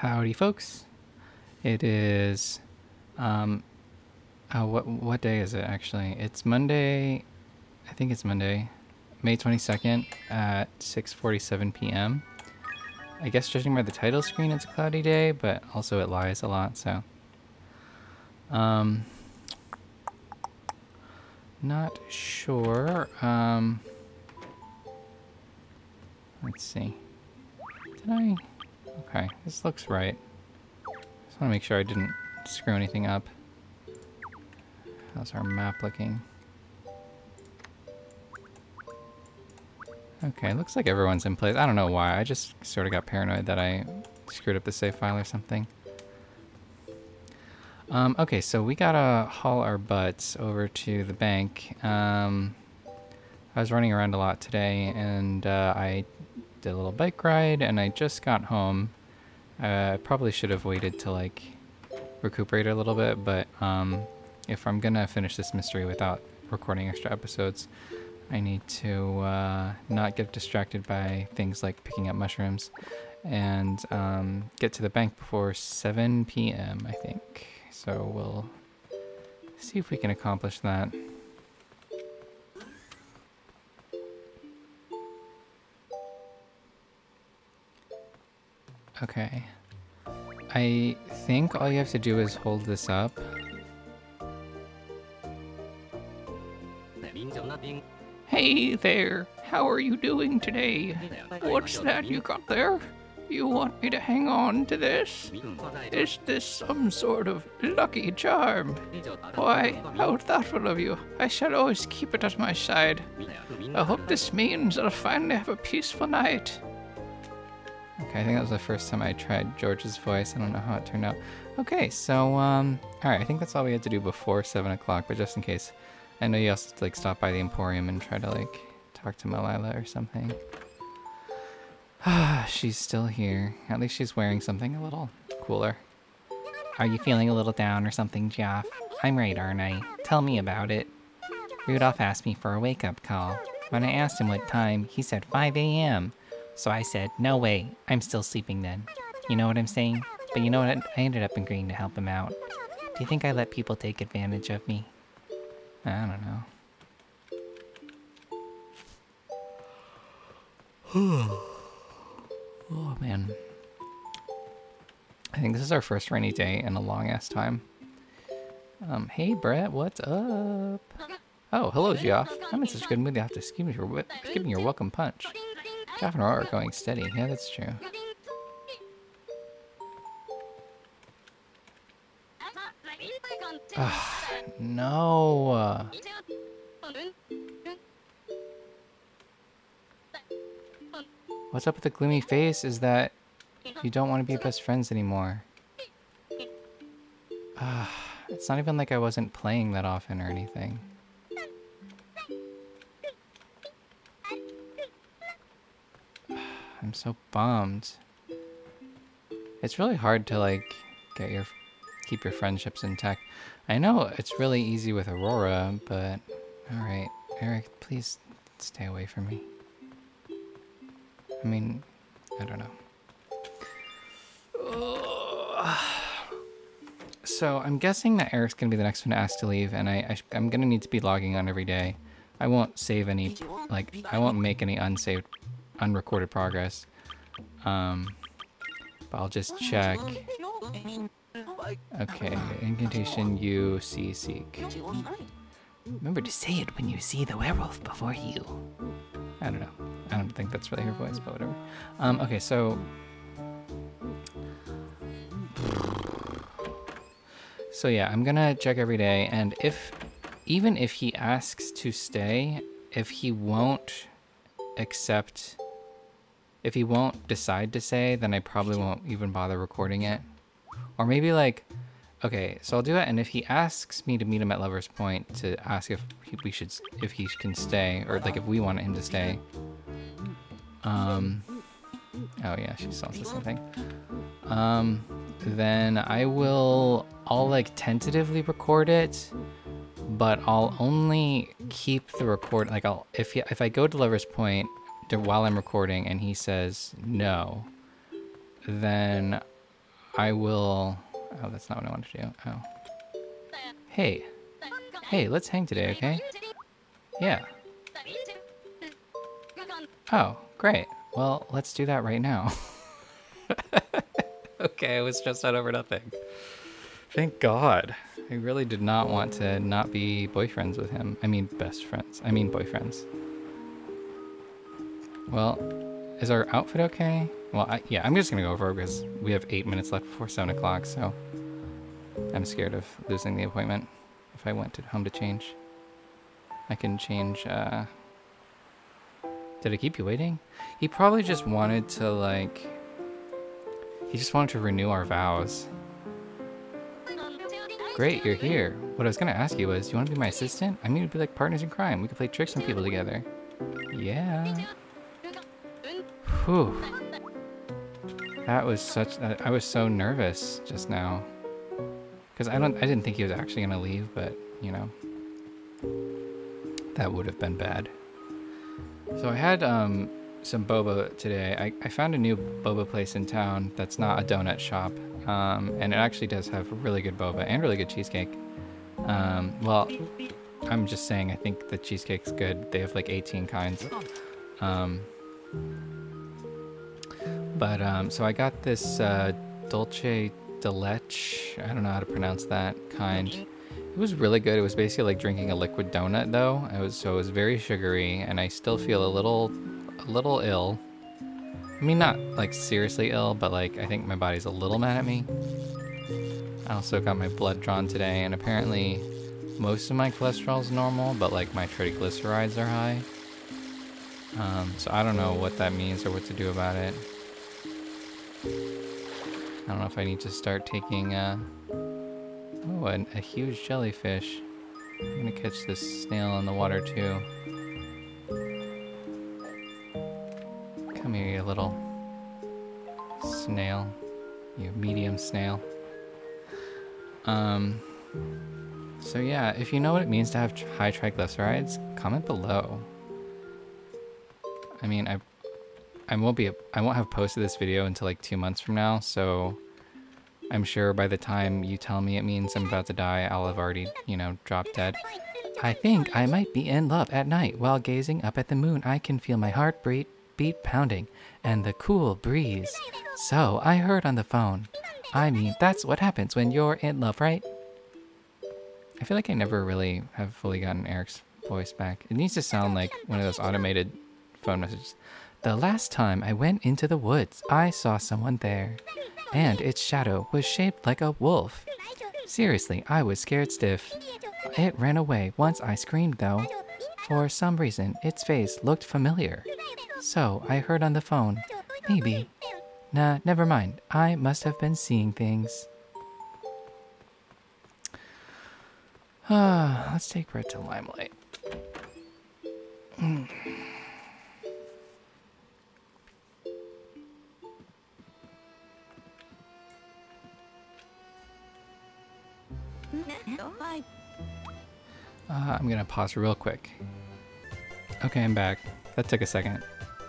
Howdy, folks. It is, um, oh, what what day is it actually? It's Monday. I think it's Monday, May twenty second at six forty seven p.m. I guess judging by the title screen, it's a cloudy day, but also it lies a lot, so. Um, not sure. Um, let's see. Did I? Okay, this looks right. Just want to make sure I didn't screw anything up. How's our map looking? Okay, looks like everyone's in place. I don't know why. I just sort of got paranoid that I screwed up the save file or something. Um, okay, so we gotta haul our butts over to the bank. Um, I was running around a lot today, and uh, I did a little bike ride, and I just got home. Uh, I probably should have waited to like recuperate a little bit, but um, if I'm gonna finish this mystery without recording extra episodes, I need to uh, not get distracted by things like picking up mushrooms and um, get to the bank before 7 p.m., I think. So we'll see if we can accomplish that. Okay. I think all you have to do is hold this up. Hey there, how are you doing today? What's that you got there? You want me to hang on to this? Is this some sort of lucky charm? Why, how thoughtful of you. I shall always keep it at my side. I hope this means I'll finally have a peaceful night. Okay, I think that was the first time I tried George's voice. I don't know how it turned out. Okay, so, um, alright, I think that's all we had to do before 7 o'clock, but just in case. I know you also to, like, stop by the Emporium and try to, like, talk to Malila or something. Ah, she's still here. At least she's wearing something a little cooler. Are you feeling a little down or something, Geoff? I'm right, aren't I? Tell me about it. Rudolph asked me for a wake-up call. When I asked him what time, he said 5 a.m. So I said, no way, I'm still sleeping then. You know what I'm saying? But you know what? I ended up agreeing to help him out. Do you think I let people take advantage of me? I don't know. oh man. I think this is our first rainy day in a long ass time. Um, hey Brett, what's up? Oh, hello Geoff. I'm in such a good mood I have to skip your, your welcome punch. Geoff and Aurora are going steady. Yeah, that's true. Ah, no. What's up with the gloomy face is that you don't want to be best friends anymore. Ah, it's not even like I wasn't playing that often or anything. I'm so bummed. It's really hard to like get your keep your friendships intact. I know it's really easy with Aurora, but alright. Eric, please stay away from me. I mean, I don't know. So I'm guessing that Eric's gonna be the next one to ask to leave, and I, I am gonna need to be logging on every day. I won't save any, like, I won't make any unsaved, unrecorded progress. Um, but I'll just check. Okay, incantation you see seek. Remember to say it when you see the werewolf before you. I don't know. I don't think that's really her voice, but whatever. Um, okay, so So yeah, I'm gonna check every day, and if even if he asks to stay, if he won't accept, if he won't decide to say, then I probably won't even bother recording it. Or maybe like, okay, so I'll do it, and if he asks me to meet him at Lover's Point to ask if we should, if he can stay, or like if we want him to stay. Um, oh yeah, she saw the same thing. Um, then I will, I'll like tentatively record it, but I'll only keep the record, like I'll, if, if I go to Lover's Point while I'm recording and he says no, then I will... Oh, that's not what I wanted to do. Oh. Hey. Hey, let's hang today, okay? Yeah. Oh, great. Well, let's do that right now. okay, I was stressed out over nothing. Thank God. I really did not want to not be boyfriends with him. I mean, best friends. I mean, boyfriends. Well, is our outfit okay? Well, I, yeah, I'm just gonna go over because we have eight minutes left before seven o'clock, so I'm scared of losing the appointment if I went to home to change. I can change, uh... Did I keep you waiting? He probably just wanted to, like... He just wanted to renew our vows. Great, you're here. What I was gonna ask you was, do you want to be my assistant? I mean, we'd be like partners in crime. We could play tricks on people together. Yeah. Whew. That was such. I was so nervous just now, because I don't. I didn't think he was actually gonna leave, but you know, that would have been bad. So I had um, some boba today. I, I found a new boba place in town that's not a donut shop, um, and it actually does have really good boba and really good cheesecake. Um, well, I'm just saying. I think the cheesecake's good. They have like 18 kinds. Um, but um, so I got this uh, Dulce de leche. I don't know how to pronounce that kind. It was really good. It was basically like drinking a liquid donut, though. It was so it was very sugary, and I still feel a little, a little ill. I mean, not like seriously ill, but like I think my body's a little mad at me. I also got my blood drawn today, and apparently most of my cholesterol is normal, but like my triglycerides are high. Um, so I don't know what that means or what to do about it. I don't know if I need to start taking, uh... Oh, a, a huge jellyfish. I'm gonna catch this snail in the water, too. Come here, you little snail. You medium snail. Um... So yeah, if you know what it means to have high triglycerides, comment below. I mean, I I won't be I won't have posted this video until like two months from now, so I'm sure by the time you tell me it means I'm about to die, I'll have already, you know, dropped dead. I think I might be in love at night. While gazing up at the moon, I can feel my heart beat, beat pounding and the cool breeze. So I heard on the phone. I mean, that's what happens when you're in love, right? I feel like I never really have fully gotten Eric's voice back. It needs to sound like one of those automated phone messages. The last time I went into the woods, I saw someone there, and its shadow was shaped like a wolf. Seriously, I was scared stiff. It ran away once I screamed, though. For some reason, its face looked familiar. So I heard on the phone, maybe. Nah, never mind. I must have been seeing things. Ah, let's take Red to Limelight. Uh, I'm gonna pause real quick. Okay, I'm back. That took a second.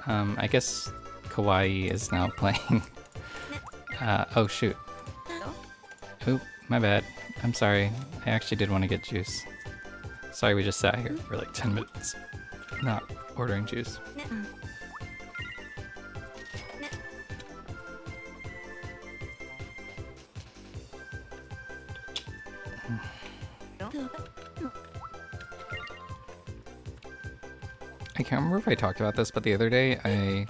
Um, I guess Kawaii is now playing. uh, oh shoot. Oop, my bad. I'm sorry. I actually did want to get juice. Sorry we just sat here for like 10 minutes not ordering juice. Can't remember if I talked about this, but the other day I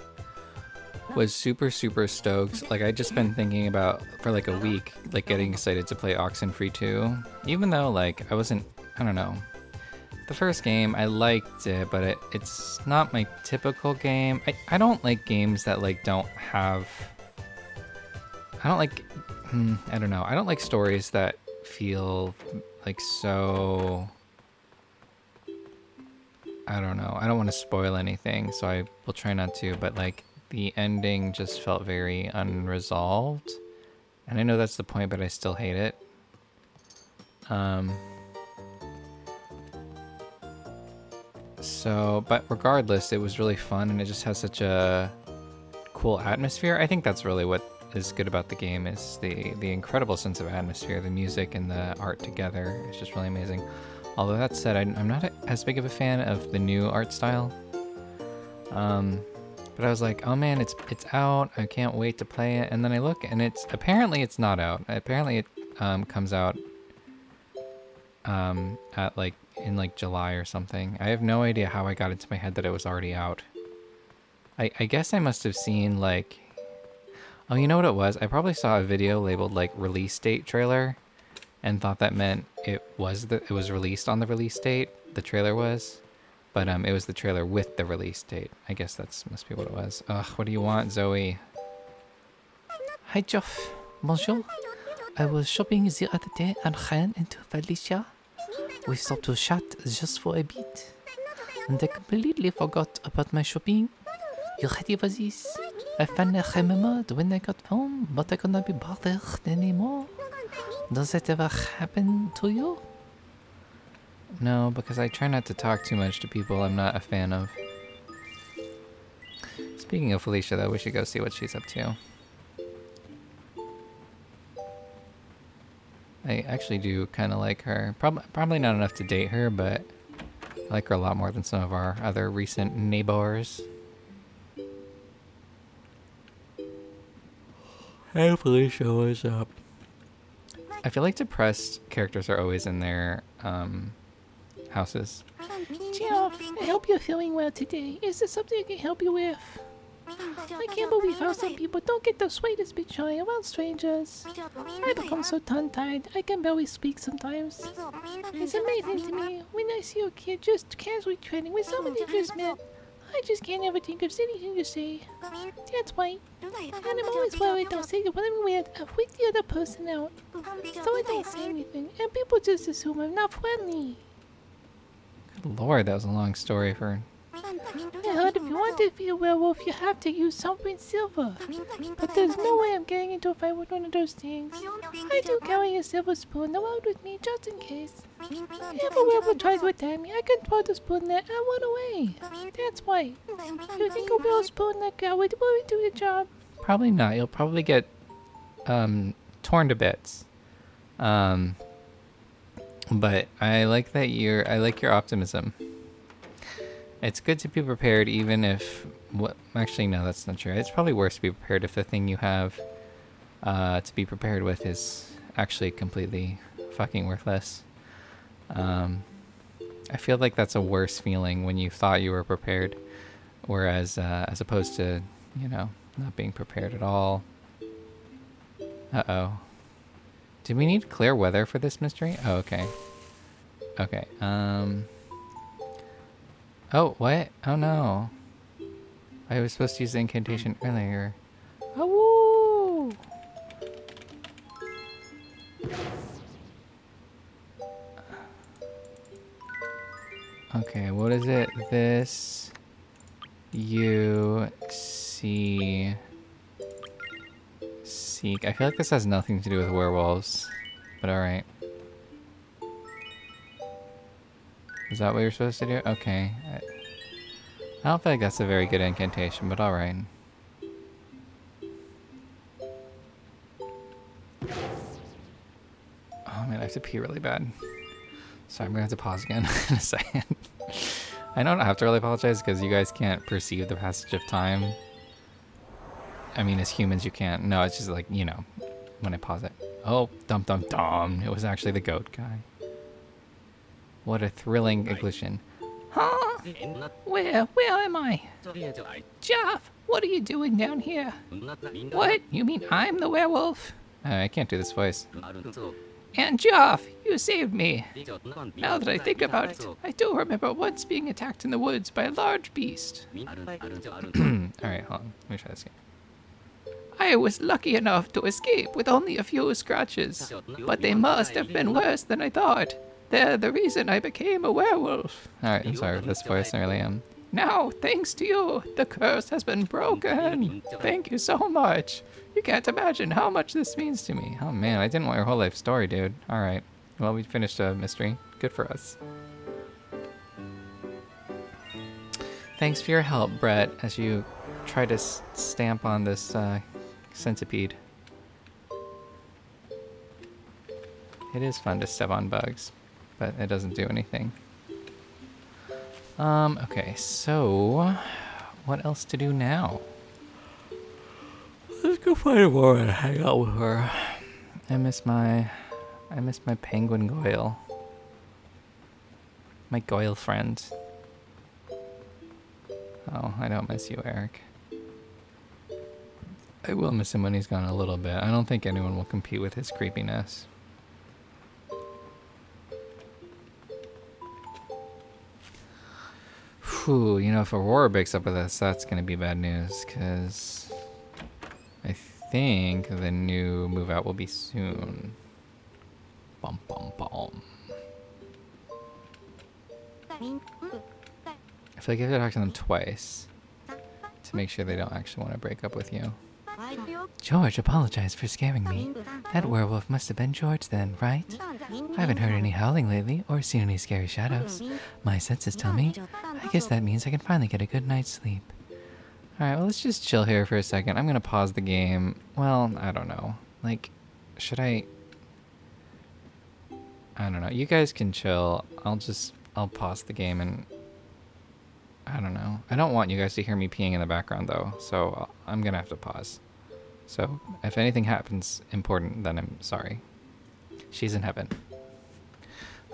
was super, super stoked. Like, I just been thinking about, for like a week, like getting excited to play Oxenfree 2. Even though, like, I wasn't, I don't know. The first game, I liked it, but it, it's not my typical game. I, I don't like games that, like, don't have... I don't like... Hmm, I don't know. I don't like stories that feel, like, so I don't know. I don't want to spoil anything, so I will try not to, but like the ending just felt very unresolved. And I know that's the point, but I still hate it. Um, so, but regardless, it was really fun and it just has such a cool atmosphere. I think that's really what is good about the game is the the incredible sense of atmosphere, the music and the art together. It's just really amazing. Although that said, I, am not as big of a fan of the new art style. Um, but I was like, oh man, it's it's out. I can't wait to play it. And then I look, and it's apparently it's not out. Apparently it um, comes out um, at like in like July or something. I have no idea how I got into my head that it was already out. I, I guess I must have seen like Oh, you know what it was? I probably saw a video labeled like release date trailer and thought that meant it was the it was released on the release date. The trailer was, but um, it was the trailer with the release date. I guess that's must be what it was. Ugh, what do you want, Zoe? Hi, Geoff. Bonjour. I was shopping the other day and ran into Felicia. We stopped to chat just for a bit, and I completely forgot about my shopping. You ready for this? I finally remembered when I got home, but I could not be bothered anymore. Does that ever happen to you? No, because I try not to talk too much to people I'm not a fan of. Speaking of Felicia, though, we should go see what she's up to. I actually do kind of like her. Prob probably not enough to date her, but I like her a lot more than some of our other recent neighbors. Hey Felicia, what's up? I feel like depressed characters are always in their um, houses. Geoff, I hope you're feeling well today. Is there something I can help you with? I can't believe how some people don't get the slightest bit shy around strangers. I become so tongue-tied, I can barely speak sometimes. It's amazing to me when I see a kid just casually chatting with someone they just met. I just can't ever think of anything to say. That's why. And I'm always worried I'll say something weird and freak the other person out. So I don't say anything, and people just assume I'm not friendly. Good lord, that was a long story for I heard if you want to be a werewolf, you have to use something silver. But there's no way I'm getting into a fight with one of those things. I do carry a silver spoon around with me just in case. If a werewolf tries to attack me, I can throw the spoon there and run away. That's why. You think a werewolf spoon like that would really do the job? Probably not. You'll probably get um, torn to bits. Um, but I like that you're. I like your optimism. It's good to be prepared even if... What? Actually, no, that's not true. It's probably worse to be prepared if the thing you have uh, to be prepared with is actually completely fucking worthless. Um, I feel like that's a worse feeling when you thought you were prepared, whereas uh, as opposed to, you know, not being prepared at all. Uh-oh. Do we need clear weather for this mystery? Oh, okay. Okay, um... Oh, what? Oh no. I was supposed to use the incantation earlier. Oh! Okay, what is it? This... You... See... Seek. I feel like this has nothing to do with werewolves. But alright. Is that what you're supposed to do? Okay. I, don't feel like that's a very good incantation, but alright. Oh man, I have to pee really bad. So I'm gonna have to pause again in a second. I don't have to really apologize because you guys can't perceive the passage of time. I mean, as humans, you can't. No, it's just like, you know, when I pause it. Oh, dum dum dum. It was actually the goat guy. What a thrilling ignition. Huh? Where? Where am I? Geoff, what are you doing down here? What? You mean I'm the werewolf? Uh, I can't do this voice. And Geoff, you saved me. Now that I think about it, I do remember once being attacked in the woods by a large beast. Alright, hold on. Let me try this again. I was lucky enough to escape with only a few scratches, but they must have been worse than I thought. They're the reason I became a werewolf. Alright, I'm sorry for this voice, I really am. Now, thanks to you, the curse has been broken. Thank you so much. You can't imagine how much this means to me. Oh man, I didn't want your whole life story, dude. Alright. Well, we finished a mystery. Good for us. Thanks for your help, Brett, as you try to stamp on this uh, centipede. It is fun to step on bugs, but it doesn't do anything. Um, okay, so what else to do now? Let's go find Aurora and hang out with her. I miss my I miss my penguin goyle. My goyle friend. Oh, I don't miss you, Eric. I will miss him when he's gone a little bit. I don't think anyone will compete with his creepiness. Whew, you know, if Aurora breaks up with us, that's gonna be bad news, because I think the new move out will be soon. Bum bum bum. I feel like I have to talk to them twice to make sure they don't actually want to break up with you. George, apologized for scaring me. That werewolf must have been George then, right? I haven't heard any howling lately or seen any scary shadows. My senses tell me. I guess that means I can finally get a good night's sleep. Alright, well, let's just chill here for a second. I'm gonna pause the game. Well, I don't know. Like, should I... I don't know. You guys can chill. I'll just... I'll pause the game and... I don't know. I don't want you guys to hear me peeing in the background, though, so I'm gonna have to pause. So, if anything happens important, then I'm sorry. She's in heaven.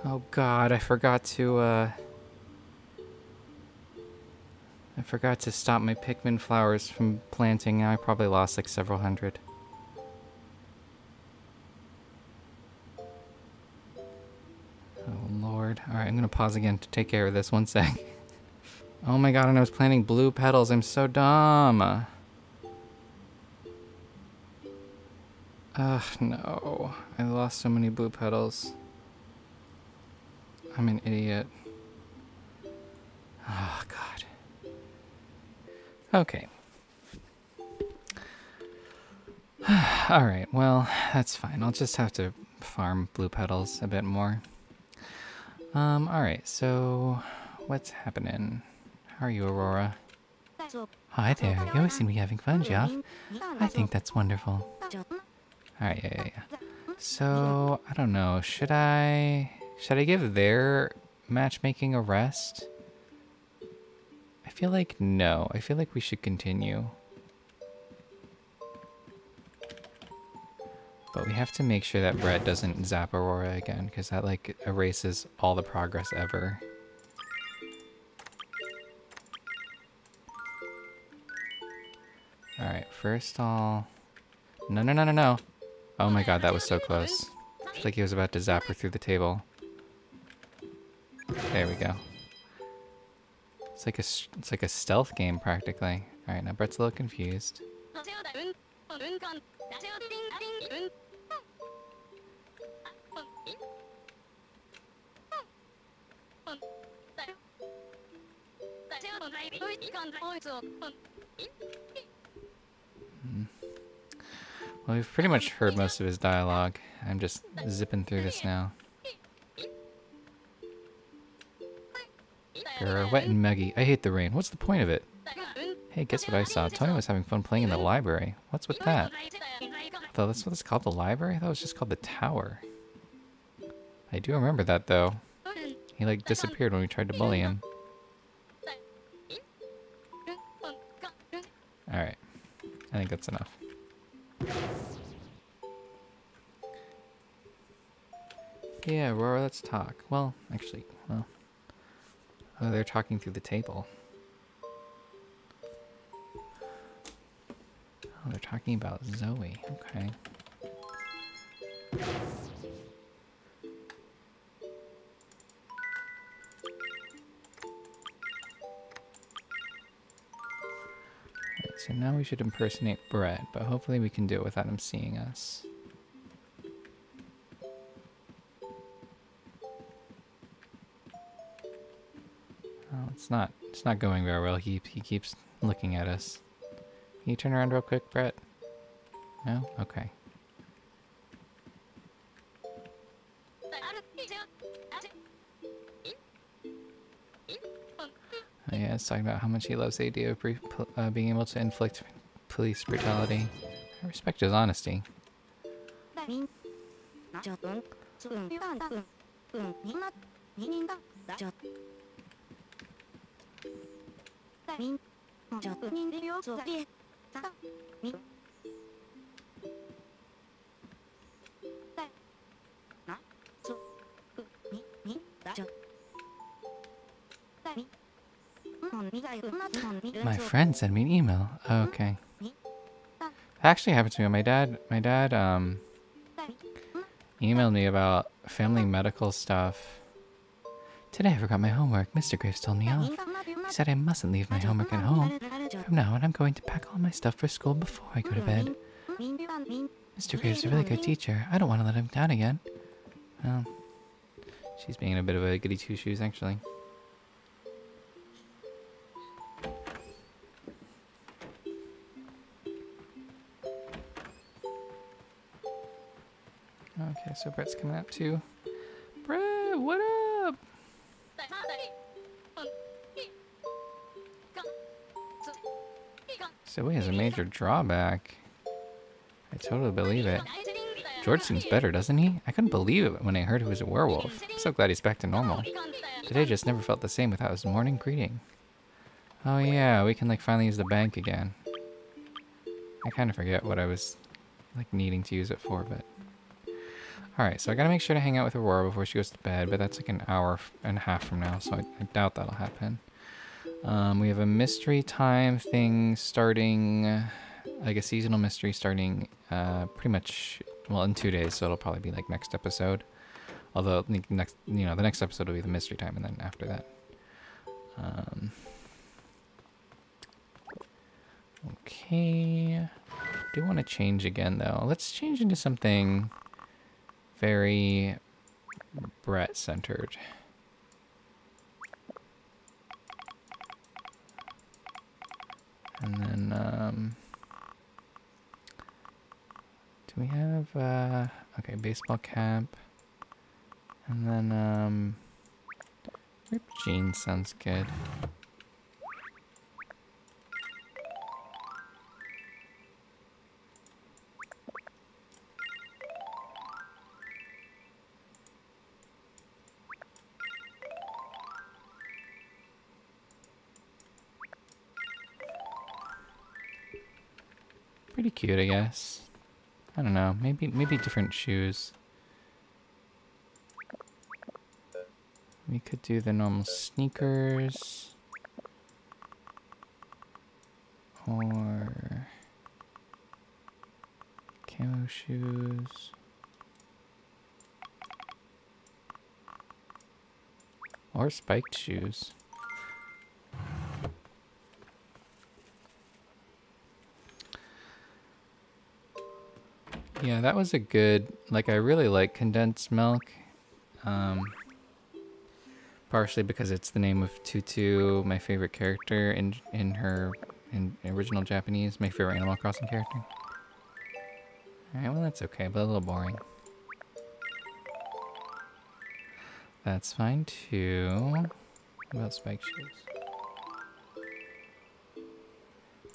Oh god, I forgot to, uh... I forgot to stop my Pikmin flowers from planting. I probably lost like several hundred. Oh lord. Alright, I'm gonna pause again to take care of this one sec. oh my god, and I was planting blue petals. I'm so dumb. Ugh, no. I lost so many blue petals. I'm an idiot. Oh, God. Okay. Alright, well, that's fine. I'll just have to farm blue petals a bit more. Um, alright, so what's happening? How are you, Aurora? Hi there, you always seem to be having fun, Geoff. I think that's wonderful. Alright, yeah, yeah, yeah. So, I don't know. Should I... Should I give their matchmaking a rest? I feel like no. I feel like we should continue. But we have to make sure that Brett doesn't zap Aurora again, because that, like, erases all the progress ever. Alright, first I'll... No, no, no, no, no. Oh my god, that was so close. It's like he was about to zap her through the table. There we go. It's like a it's like a stealth game practically. All right, now Brett's a little confused. Well, we've pretty much heard most of his dialogue. I'm just zipping through this now. Grr, wet and muggy. I hate the rain. What's the point of it? Hey, guess what I saw? Tony was having fun playing in the library. What's with that? Though that's what it's called, the library? I thought it was just called the tower. I do remember that, though. He, like, disappeared when we tried to bully him. Alright. I think that's enough. Yeah, Aurora, let's talk. Well, actually, well. Oh, they're talking through the table. Oh, they're talking about Zoe. Okay. so now we should impersonate Brett, but hopefully we can do it without him seeing us. It's not it's not going very well. He he keeps looking at us. Can you turn around real quick, Brett? No? Okay. Oh, yeah, it's talking about how much he loves the idea of uh, being able to inflict police brutality. I respect his honesty. My friend sent me an email. Oh, okay. That actually happened to me. My dad, my dad, um, emailed me about family medical stuff. Today I forgot my homework. Mr. Graves told me off. He said I mustn't leave my homework at home. From now on, I'm going to pack all my stuff for school before I go to bed. Mr. Graves is a really good teacher. I don't want to let him down again. Well, she's being a bit of a goody two shoes, actually. Okay, so Brett's coming up too. So he has a major drawback. I totally believe it. George seems better, doesn't he? I couldn't believe it when I heard he was a werewolf. I'm so glad he's back to normal. Today just never felt the same without his morning greeting. Oh yeah, we can like finally use the bank again. I kind of forget what I was like needing to use it for, but Alright, so I gotta make sure to hang out with Aurora before she goes to bed, but that's like an hour and a half from now, so I, I doubt that'll happen. Um, we have a mystery time thing starting, like a seasonal mystery starting uh, pretty much, well, in two days, so it'll probably be like next episode. Although, next, you know, the next episode will be the mystery time, and then after that. Um, okay. do want to change again, though. Let's change into something very Brett centered. And then, um, do we have, uh, okay, baseball cap. And then, um, ripped jeans sounds good. Pretty cute, I guess. I don't know. Maybe maybe different shoes. We could do the normal sneakers. Or camo shoes. Or spiked shoes. Yeah, that was a good, like, I really like condensed milk. Um, partially because it's the name of Tutu, my favorite character in in her in original Japanese, my favorite Animal Crossing character. Alright, well that's okay, but a little boring. That's fine too. What about spike shoes?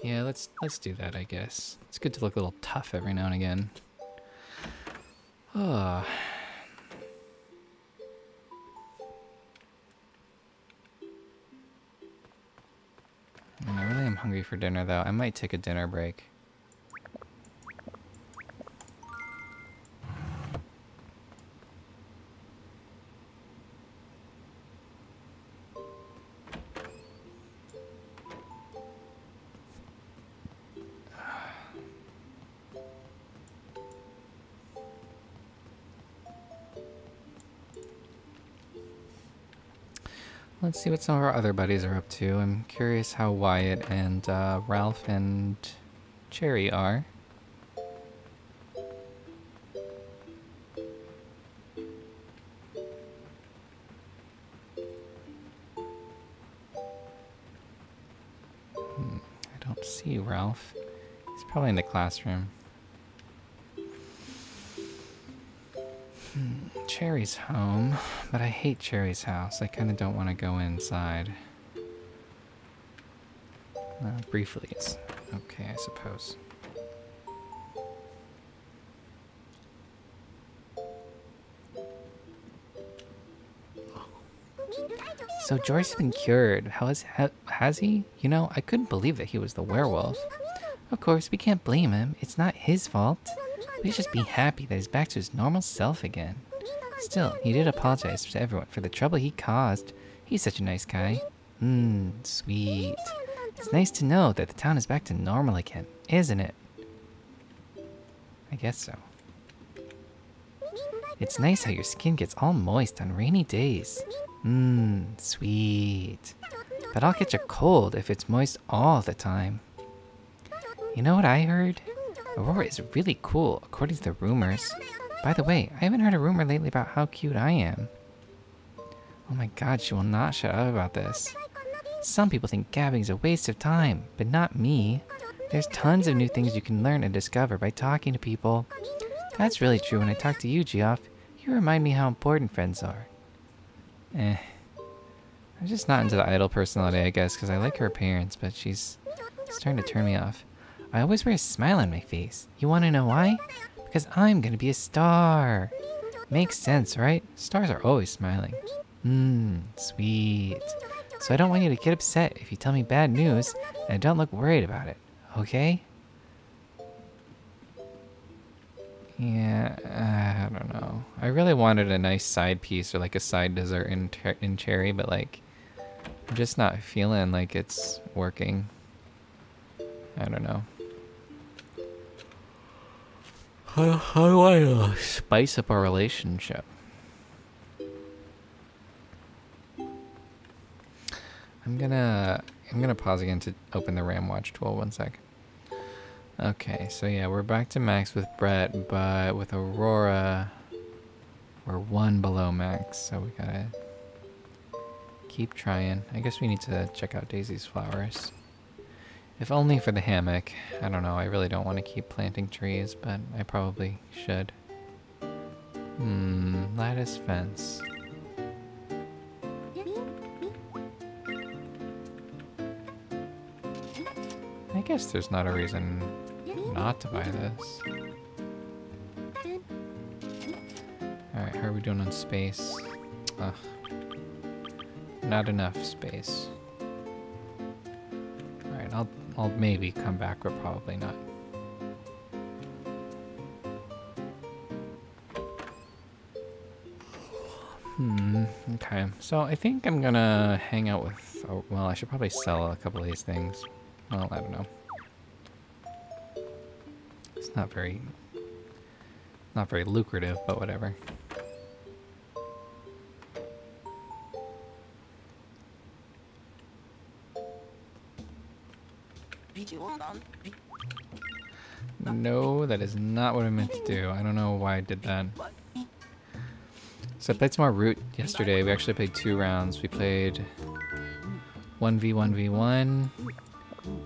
Yeah, let's let's do that, I guess. It's good to look a little tough every now and again. Oh. I really am hungry for dinner, though. I might take a dinner break. Let's see what some of our other buddies are up to. I'm curious how Wyatt and uh, Ralph and Cherry are. Hmm, I don't see Ralph. He's probably in the classroom. Cherry's home, but I hate Cherry's house. I kind of don't want to go inside. Uh, briefly is okay, I suppose. So George's been cured. How has ha has he? You know, I couldn't believe that he was the werewolf. Of course, we can't blame him. It's not his fault. We should just be happy that he's back to his normal self again. Still, he did apologize to everyone for the trouble he caused. He's such a nice guy. Mmm, sweet. It's nice to know that the town is back to normal again, isn't it? I guess so. It's nice how your skin gets all moist on rainy days. Mmm, sweet. But I'll catch a cold if it's moist all the time. You know what I heard? Aurora is really cool, according to the rumors. By the way, I haven't heard a rumor lately about how cute I am. Oh my god, she will not shut up about this. Some people think gabbing is a waste of time, but not me. There's tons of new things you can learn and discover by talking to people. That's really true when I talk to you, Geoff. You remind me how important friends are. Eh. I'm just not into the idol personality, I guess, because I like her appearance, but she's starting to turn me off. I always wear a smile on my face. You want to know why? Because I'm to be a star. Makes sense, right? Stars are always smiling. Mmm, sweet. So I don't want you to get upset if you tell me bad news, and don't look worried about it, okay? Yeah, I don't know. I really wanted a nice side piece or like a side dessert in, in cherry, but like, I'm just not feeling like it's working. I don't know. How, how do I uh, spice up our relationship? I'm gonna I'm gonna pause again to open the RAM watch tool. One sec. Okay, so yeah, we're back to max with Brett, but with Aurora, we're one below max, so we gotta keep trying. I guess we need to check out Daisy's flowers. If only for the hammock. I don't know, I really don't want to keep planting trees, but I probably should. Hmm, lattice fence. I guess there's not a reason not to buy this. Alright, how are we doing on space? Ugh. Not enough space. I'll maybe come back, but probably not. Hmm, okay. So I think I'm gonna hang out with, oh, well, I should probably sell a couple of these things. Well, I don't know. It's not very, not very lucrative, but whatever. No, that is not what I meant to do. I don't know why I did that. So I played some more Root yesterday. We actually played two rounds. We played 1v1v1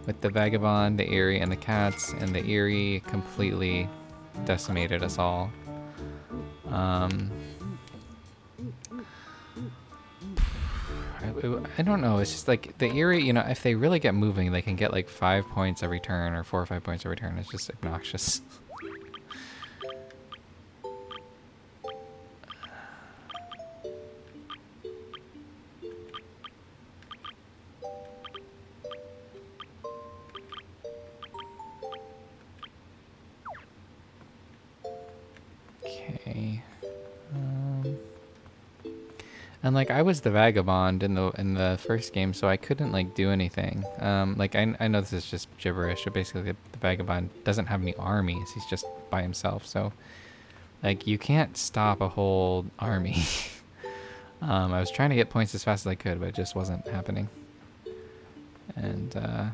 with the Vagabond, the Eyrie, and the Cats, and the Eyrie completely decimated us all. Um, I, don't know, it's just like the Eyrie, you know, if they really get moving, they can get like five points every turn or four or five points every turn. It's just obnoxious. like I was the vagabond in the in the first game, so I couldn't like do anything. Um, like I, I know this is just gibberish, but basically the, the vagabond doesn't have any armies. He's just by himself. So like you can't stop a whole army. um, I was trying to get points as fast as I could, but it just wasn't happening. And uh,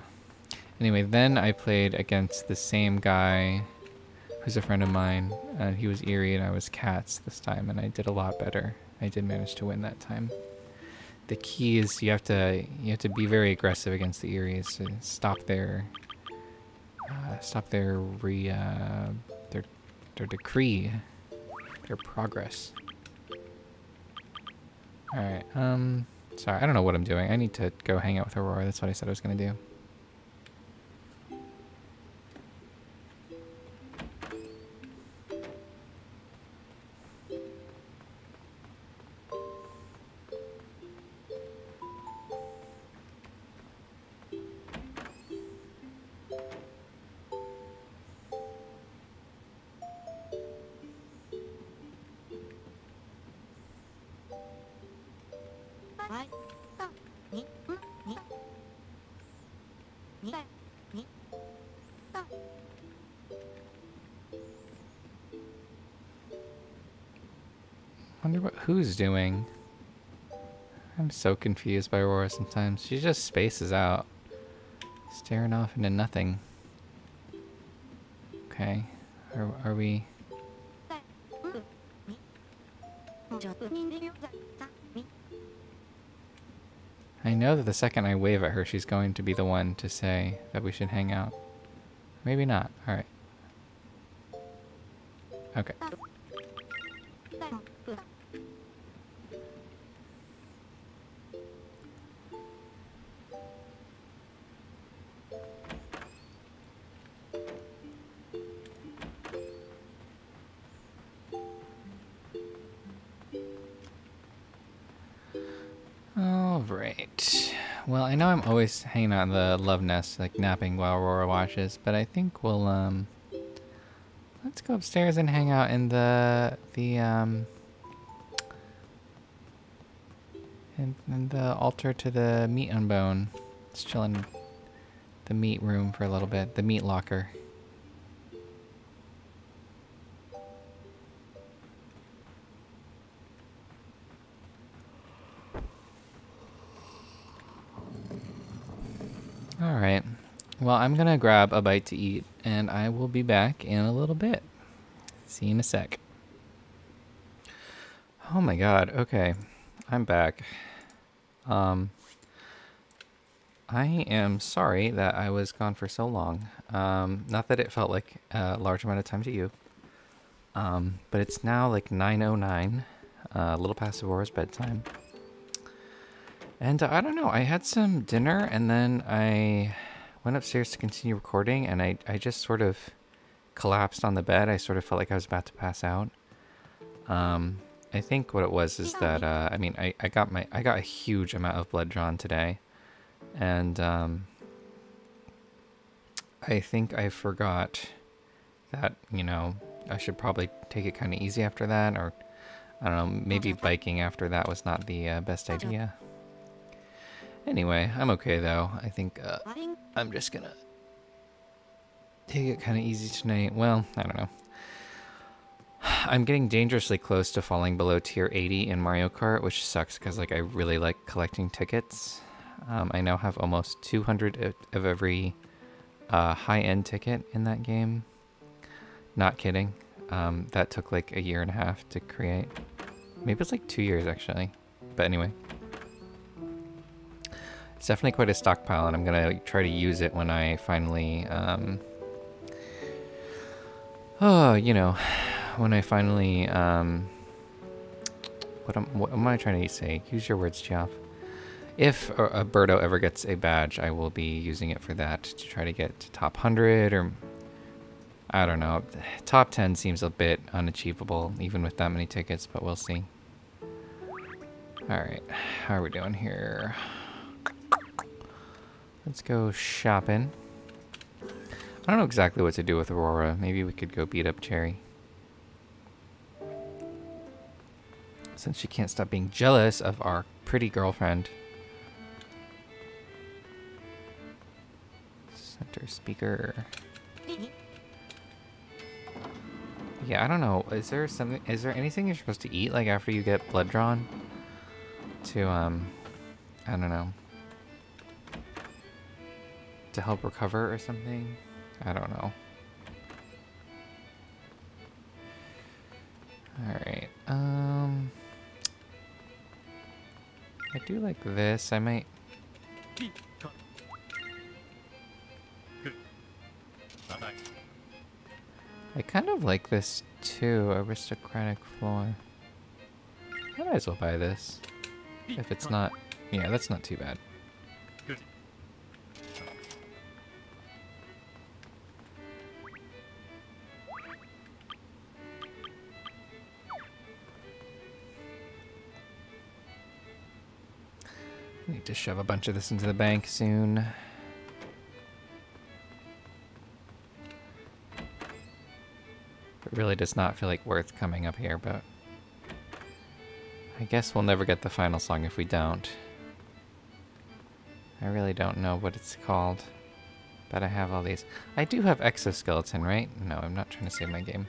anyway, then I played against the same guy who's a friend of mine. and he was Eyrie and I was Cats this time, and I did a lot better. I did manage to win that time. The key is you have to you have to be very aggressive against the Eyries to stop their uh, stop their re uh, their their decree, their progress. All right. Um. Sorry, I don't know what I'm doing. I need to go hang out with Aurora. That's what I said I was gonna do. Who's doing. I'm so confused by Aurora sometimes. She just spaces out. Staring off into nothing. Okay. Are, are we... I know that the second I wave at her, she's going to be the one to say that we should hang out. Maybe not. Alright. Always hanging out in the love nest, like napping while Aurora watches, but I think we'll, um... Let's go upstairs and hang out in the, the, um... In, in the altar to the meat unbone. Let's chill in the meat room for a little bit, the meat locker. Alright. Well, I'm gonna grab a bite to eat, and I will be back in a little bit. See you in a sec. Oh my god, okay. I'm back. Um, I am sorry that I was gone for so long. Um, not that it felt like a large amount of time to you. Um, but it's now like 9.09, uh, a little past Aurora's bedtime. And uh, I don't know, I had some dinner and then I went upstairs to continue recording and I, I just sort of collapsed on the bed. I sort of felt like I was about to pass out. Um, I think what it was is that, uh, I mean, I, I got my, I got a huge amount of blood drawn today. And, um, I think I forgot that, you know, I should probably take it kind of easy after that, or, I don't know, maybe biking after that was not the uh, best idea. Anyway, I'm okay though. I think uh, I'm just gonna take it kind of easy tonight. Well, I don't know. I'm getting dangerously close to falling below tier 80 in Mario Kart, which sucks because like I really like collecting tickets. Um, I now have almost 200 of every uh, high-end ticket in that game. Not kidding. Um, that took like a year and a half to create. Maybe it's like two years actually. But anyway. It's definitely quite a stockpile, and I'm gonna try to use it when I finally, um, oh, you know, when I finally, um, what am, what am I trying to say? Use your words, Geoff. If a, a Birdo ever gets a badge, I will be using it for that to try to get to top 100 or I don't know. Top 10 seems a bit unachievable, even with that many tickets, but we'll see. Alright, how are we doing here? Let's go shopping. I don't know exactly what to do with Aurora. Maybe we could go beat up Cherry. Since she can't stop being jealous of our pretty girlfriend. Center speaker. Yeah, I don't know. Is there something? Is there anything you're supposed to eat like after you get blood drawn? To um, I don't know to help recover or something? I don't know. Alright, um... I do like this, I might... I kind of like this too, aristocratic floor. I might as well buy this. If it's not... Yeah, that's not too bad. Need to shove a bunch of this into the bank soon. It really does not feel like worth coming up here, but... I guess we'll never get the final song if we don't. I really don't know what it's called. But I have all these. I do have exoskeleton, right? No, I'm not trying to save my game.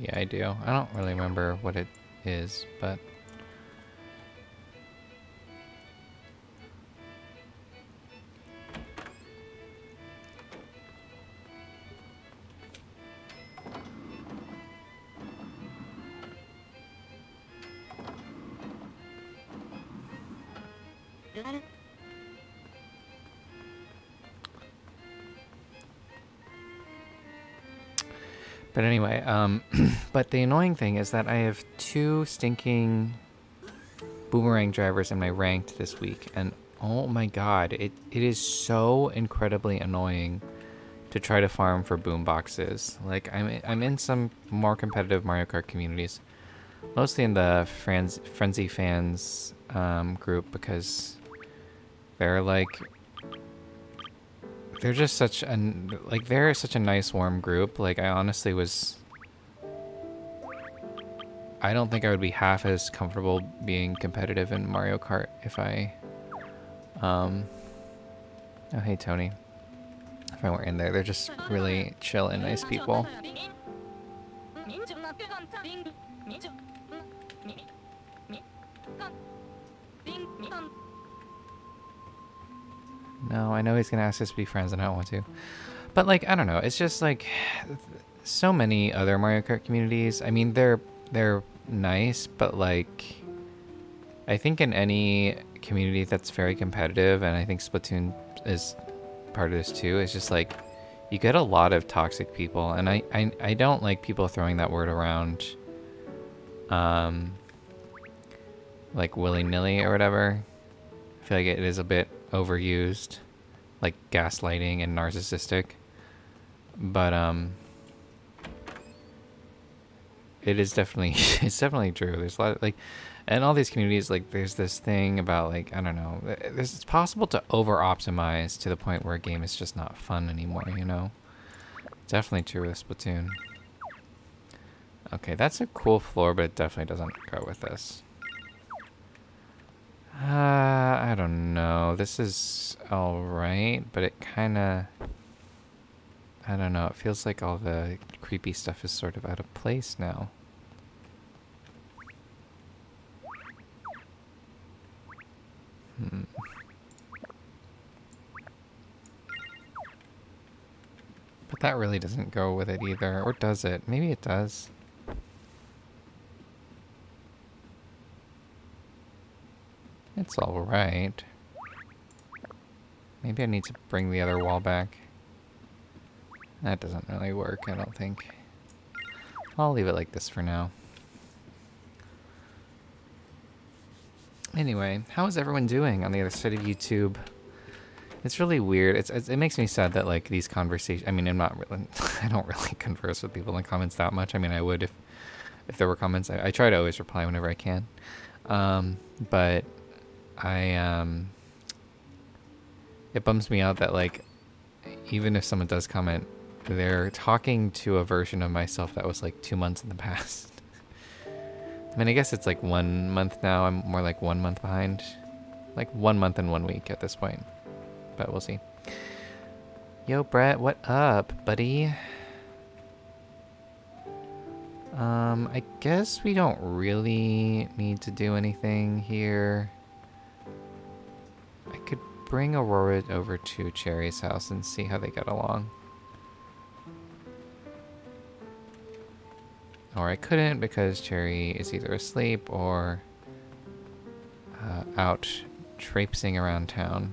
Yeah, I do. I don't really remember what it is, but... But anyway, um, but the annoying thing is that I have two stinking boomerang drivers in my ranked this week, and oh my god, it, it is so incredibly annoying to try to farm for boom boxes. Like I'm I'm in some more competitive Mario Kart communities, mostly in the Frenzy fans um, group because they're like they're just such an like they're such a nice warm group. Like I honestly was I don't think I would be half as comfortable being competitive in Mario Kart if I um Oh hey Tony. If I weren't in there, they're just really chill and nice people. No, I know he's gonna ask us to be friends and I don't want to. But like, I don't know, it's just like so many other Mario Kart communities. I mean, they're they're nice, but like I think in any community that's very competitive and I think Splatoon is part of this too, it's just like you get a lot of toxic people and I I, I don't like people throwing that word around um like willy-nilly or whatever. I feel like it is a bit overused, like gaslighting and narcissistic. But um, it is definitely it's definitely true. There's a lot like, and all these communities like there's this thing about like I don't know. It's possible to over optimize to the point where a game is just not fun anymore. You know, definitely true with Splatoon. Okay, that's a cool floor, but it definitely doesn't go with this. Uh, I don't know. This is alright, but it kind of... I don't know. It feels like all the creepy stuff is sort of out of place now. Hmm. But that really doesn't go with it either. Or does it? Maybe it does. It's alright. Maybe I need to bring the other wall back. That doesn't really work, I don't think. I'll leave it like this for now. Anyway, how is everyone doing on the other side of YouTube? It's really weird. It's, it's, it makes me sad that like these conversations. I mean, I'm not really. I don't really converse with people in comments that much. I mean, I would if if there were comments. I, I try to always reply whenever I can. Um, but I um it bums me out that like even if someone does comment, they're talking to a version of myself that was like two months in the past. I mean, I guess it's like one month now. I'm more like one month behind. Like one month and one week at this point. But we'll see. Yo, Brett, what up, buddy? Um, I guess we don't really need to do anything here bring Aurora over to Cherry's house and see how they get along. Or I couldn't because Cherry is either asleep or uh, out traipsing around town.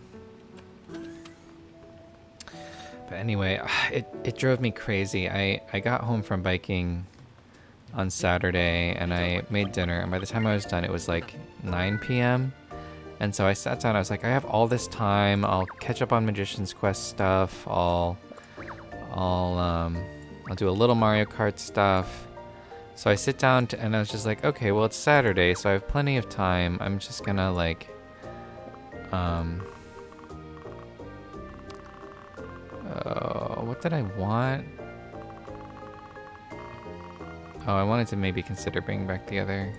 But anyway, it, it drove me crazy. I, I got home from biking on Saturday and I made dinner and by the time I was done it was like 9 p.m. And so I sat down, I was like, I have all this time, I'll catch up on Magician's Quest stuff, I'll, I'll, um, I'll do a little Mario Kart stuff. So I sit down to, and I was just like, okay, well it's Saturday, so I have plenty of time, I'm just gonna like, um, uh, what did I want? Oh, I wanted to maybe consider bringing back the other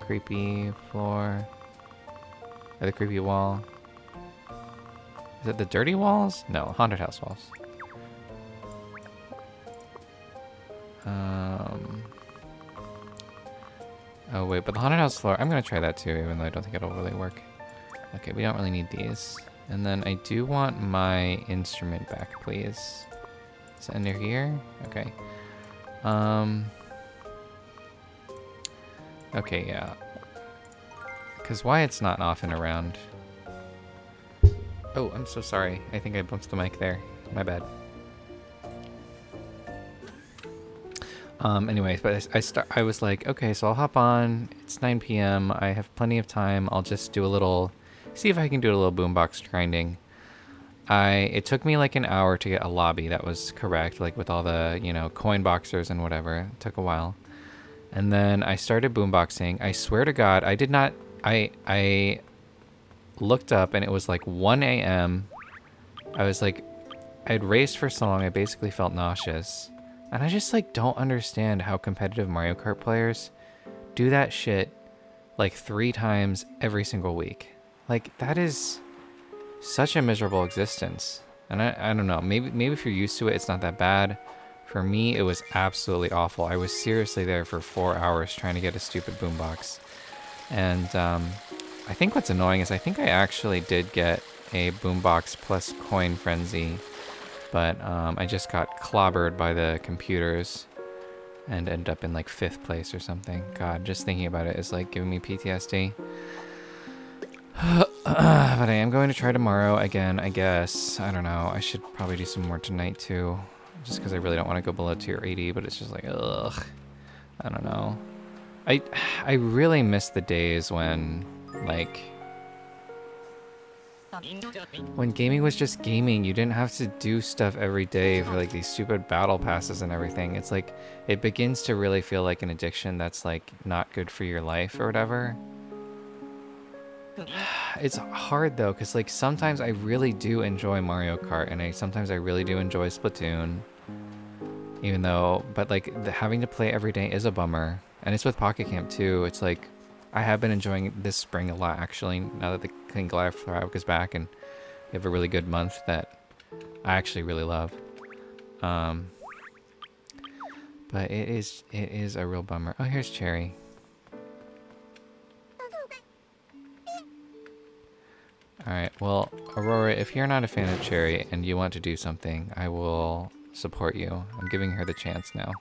creepy floor. The creepy wall. Is it the dirty walls? No, haunted house walls. Um. Oh wait, but the haunted house floor, I'm gonna try that too, even though I don't think it'll really work. Okay, we don't really need these. And then I do want my instrument back, please. Is it under here? Okay. Um. Okay, yeah. Because Wyatt's not often around. Oh, I'm so sorry. I think I bumped the mic there. My bad. Um, anyways, but I, I start. I was like, okay, so I'll hop on. It's 9 p.m. I have plenty of time. I'll just do a little, see if I can do a little boombox grinding. I it took me like an hour to get a lobby that was correct, like with all the you know coin boxers and whatever. It took a while, and then I started boomboxing. I swear to God, I did not. I I looked up and it was like 1 a.m. I was like, I had raced for so long, I basically felt nauseous. And I just like don't understand how competitive Mario Kart players do that shit like three times every single week. Like that is such a miserable existence. And I, I don't know, maybe maybe if you're used to it, it's not that bad. For me, it was absolutely awful. I was seriously there for four hours trying to get a stupid boombox. And um, I think what's annoying is I think I actually did get a boombox plus coin frenzy but um, I just got clobbered by the computers and ended up in like fifth place or something. God, just thinking about it is like giving me PTSD. but I am going to try tomorrow again, I guess. I don't know. I should probably do some more tonight too. Just because I really don't want to go below tier 80, but it's just like, ugh. I don't know. I, I really miss the days when, like, when gaming was just gaming, you didn't have to do stuff every day for like these stupid battle passes and everything. It's like it begins to really feel like an addiction that's like not good for your life or whatever. It's hard though, because like sometimes I really do enjoy Mario Kart and I sometimes I really do enjoy Splatoon. Even though, but like the, having to play every day is a bummer. And it's with Pocket Camp too. It's like I have been enjoying this spring a lot actually, now that the King Goliath is back and we have a really good month that I actually really love. Um, but it is it is a real bummer. Oh, here's Cherry. Alright, well, Aurora, if you're not a fan of Cherry and you want to do something, I will support you. I'm giving her the chance now.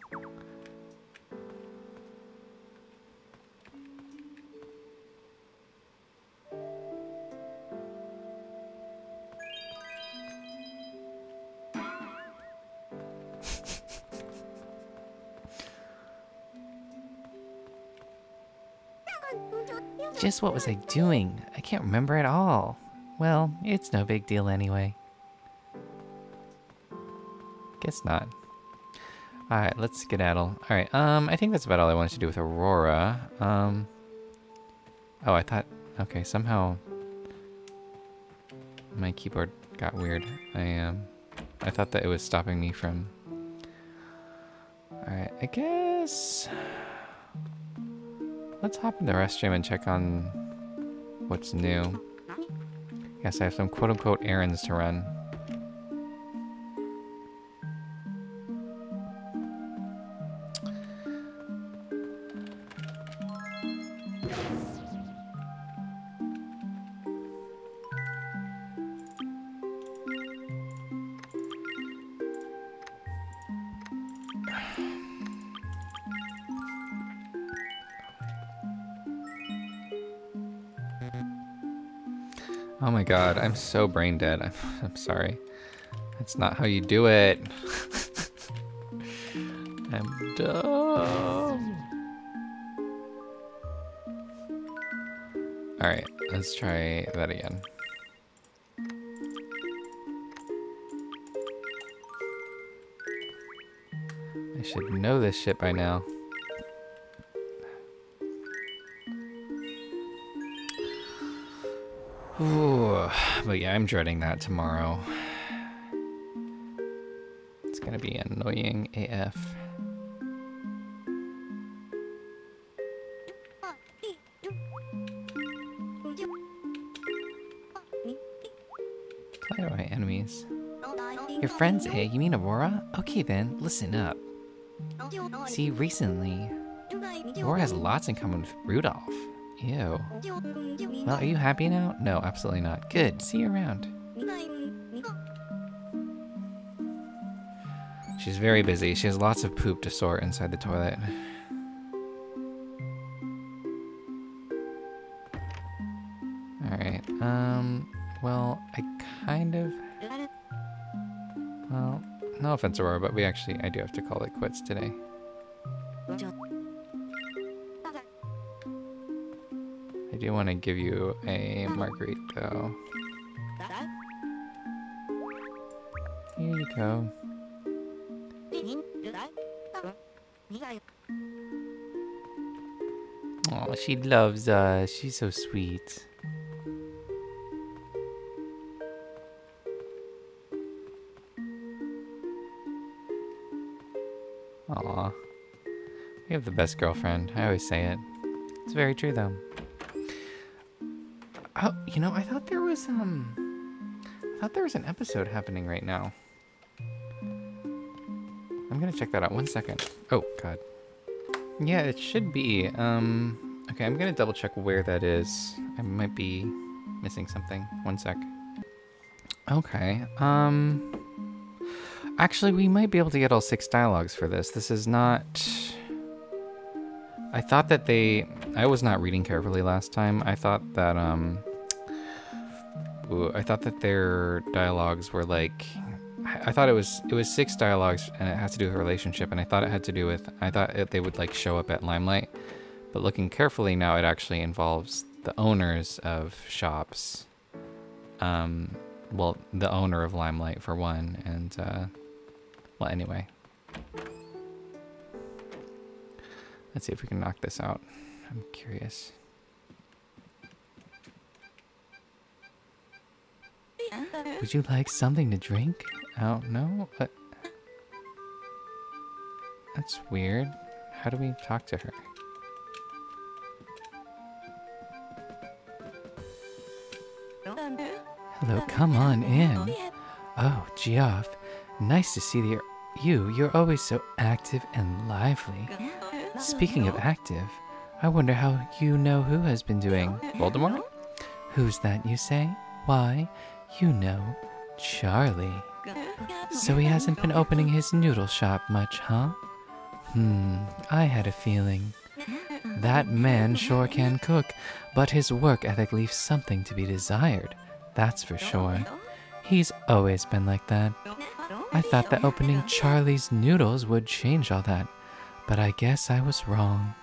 Just what was I doing? I can't remember at all. Well, it's no big deal anyway. Guess not. Alright, let's skedaddle. Alright, um, I think that's about all I wanted to do with Aurora. Um, oh, I thought, okay, somehow my keyboard got weird. I, um, I thought that it was stopping me from... Alright, I guess... Let's hop in the restroom and check on what's new. Yes, I have some quote-unquote errands to run. My god, I'm so brain dead. I'm, I'm sorry. That's not how you do it. I'm dumb. Alright, let's try that again. I should know this shit by now. But yeah, I'm dreading that tomorrow. It's gonna be annoying AF. Play my enemies. Your friends, eh? You mean Aurora? Okay then, listen up. See, recently, Aurora has lots in common with Rudolph. Ew. Well, are you happy now? No, absolutely not. Good. See you around. She's very busy. She has lots of poop to sort inside the toilet. Alright, um, well, I kind of... Well, no offense, Aurora, but we actually, I do have to call it quits today. Do want to give you a Marguerite, though. Here you go. Oh, she loves us. She's so sweet. Aw. We have the best girlfriend. I always say it. It's very true, though. You know, I thought there was, um... I thought there was an episode happening right now. I'm gonna check that out. One second. Oh, God. Yeah, it should be. Um, okay, I'm gonna double check where that is. I might be missing something. One sec. Okay. Um, actually, we might be able to get all six dialogues for this. This is not. I thought that they. I was not reading carefully last time. I thought that um. Ooh, I thought that their dialogues were like I thought it was it was six dialogues and it has to do with relationship and I thought it had to do with I thought it, they would like show up at Limelight, but looking carefully now it actually involves the owners of shops. Um, well, the owner of Limelight for one, and uh, well, anyway. Let's see if we can knock this out. I'm curious. Would you like something to drink? Oh, no? What? That's weird. How do we talk to her? Hello, come on in. Oh, Geoff. Nice to see you. You're always so active and lively. Speaking of active, I wonder how you know who has been doing. Voldemort? Who's that, you say? Why, you know, Charlie. So he hasn't been opening his noodle shop much, huh? Hmm, I had a feeling. That man sure can cook, but his work ethic leaves something to be desired. That's for sure. He's always been like that. I thought that opening Charlie's Noodles would change all that, but I guess I was wrong.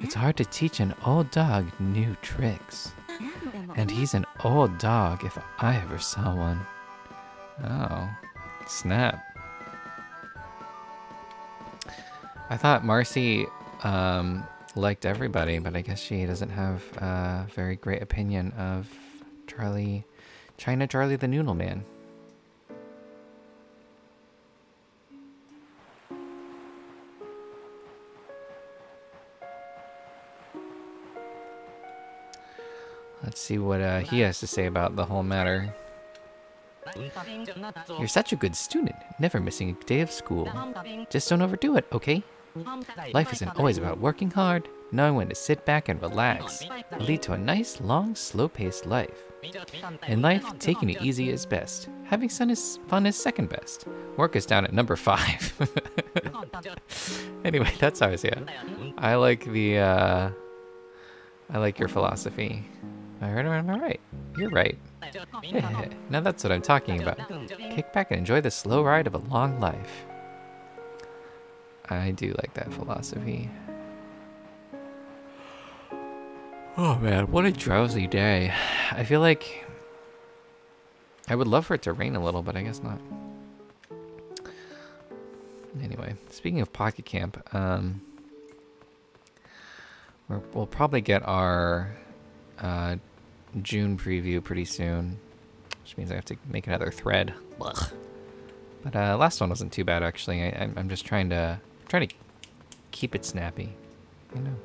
It's hard to teach an old dog new tricks. And he's an old dog if I ever saw one. Oh, snap. I thought Marcy um, liked everybody, but I guess she doesn't have a very great opinion of Charlie, China Charlie the Noodle Man. See what uh, he has to say about the whole matter. You're such a good student, never missing a day of school. Just don't overdo it, okay? Life isn't always about working hard. Knowing when to sit back and relax will lead to a nice, long, slow-paced life. In life, taking it easy is best. Having fun is, fun is second best. Work is down at number five. anyway, that's how I see it. I like the, uh, I like your philosophy. I heard him, am I right? You're right. now that's what I'm talking about. Kick back and enjoy the slow ride of a long life. I do like that philosophy. Oh man, what a drowsy day. I feel like I would love for it to rain a little, but I guess not. Anyway, speaking of Pocket Camp, um, we will probably get our uh, June preview pretty soon, which means I have to make another thread. Ugh. But uh, last one wasn't too bad actually. I, am just trying to trying to keep it snappy, you know,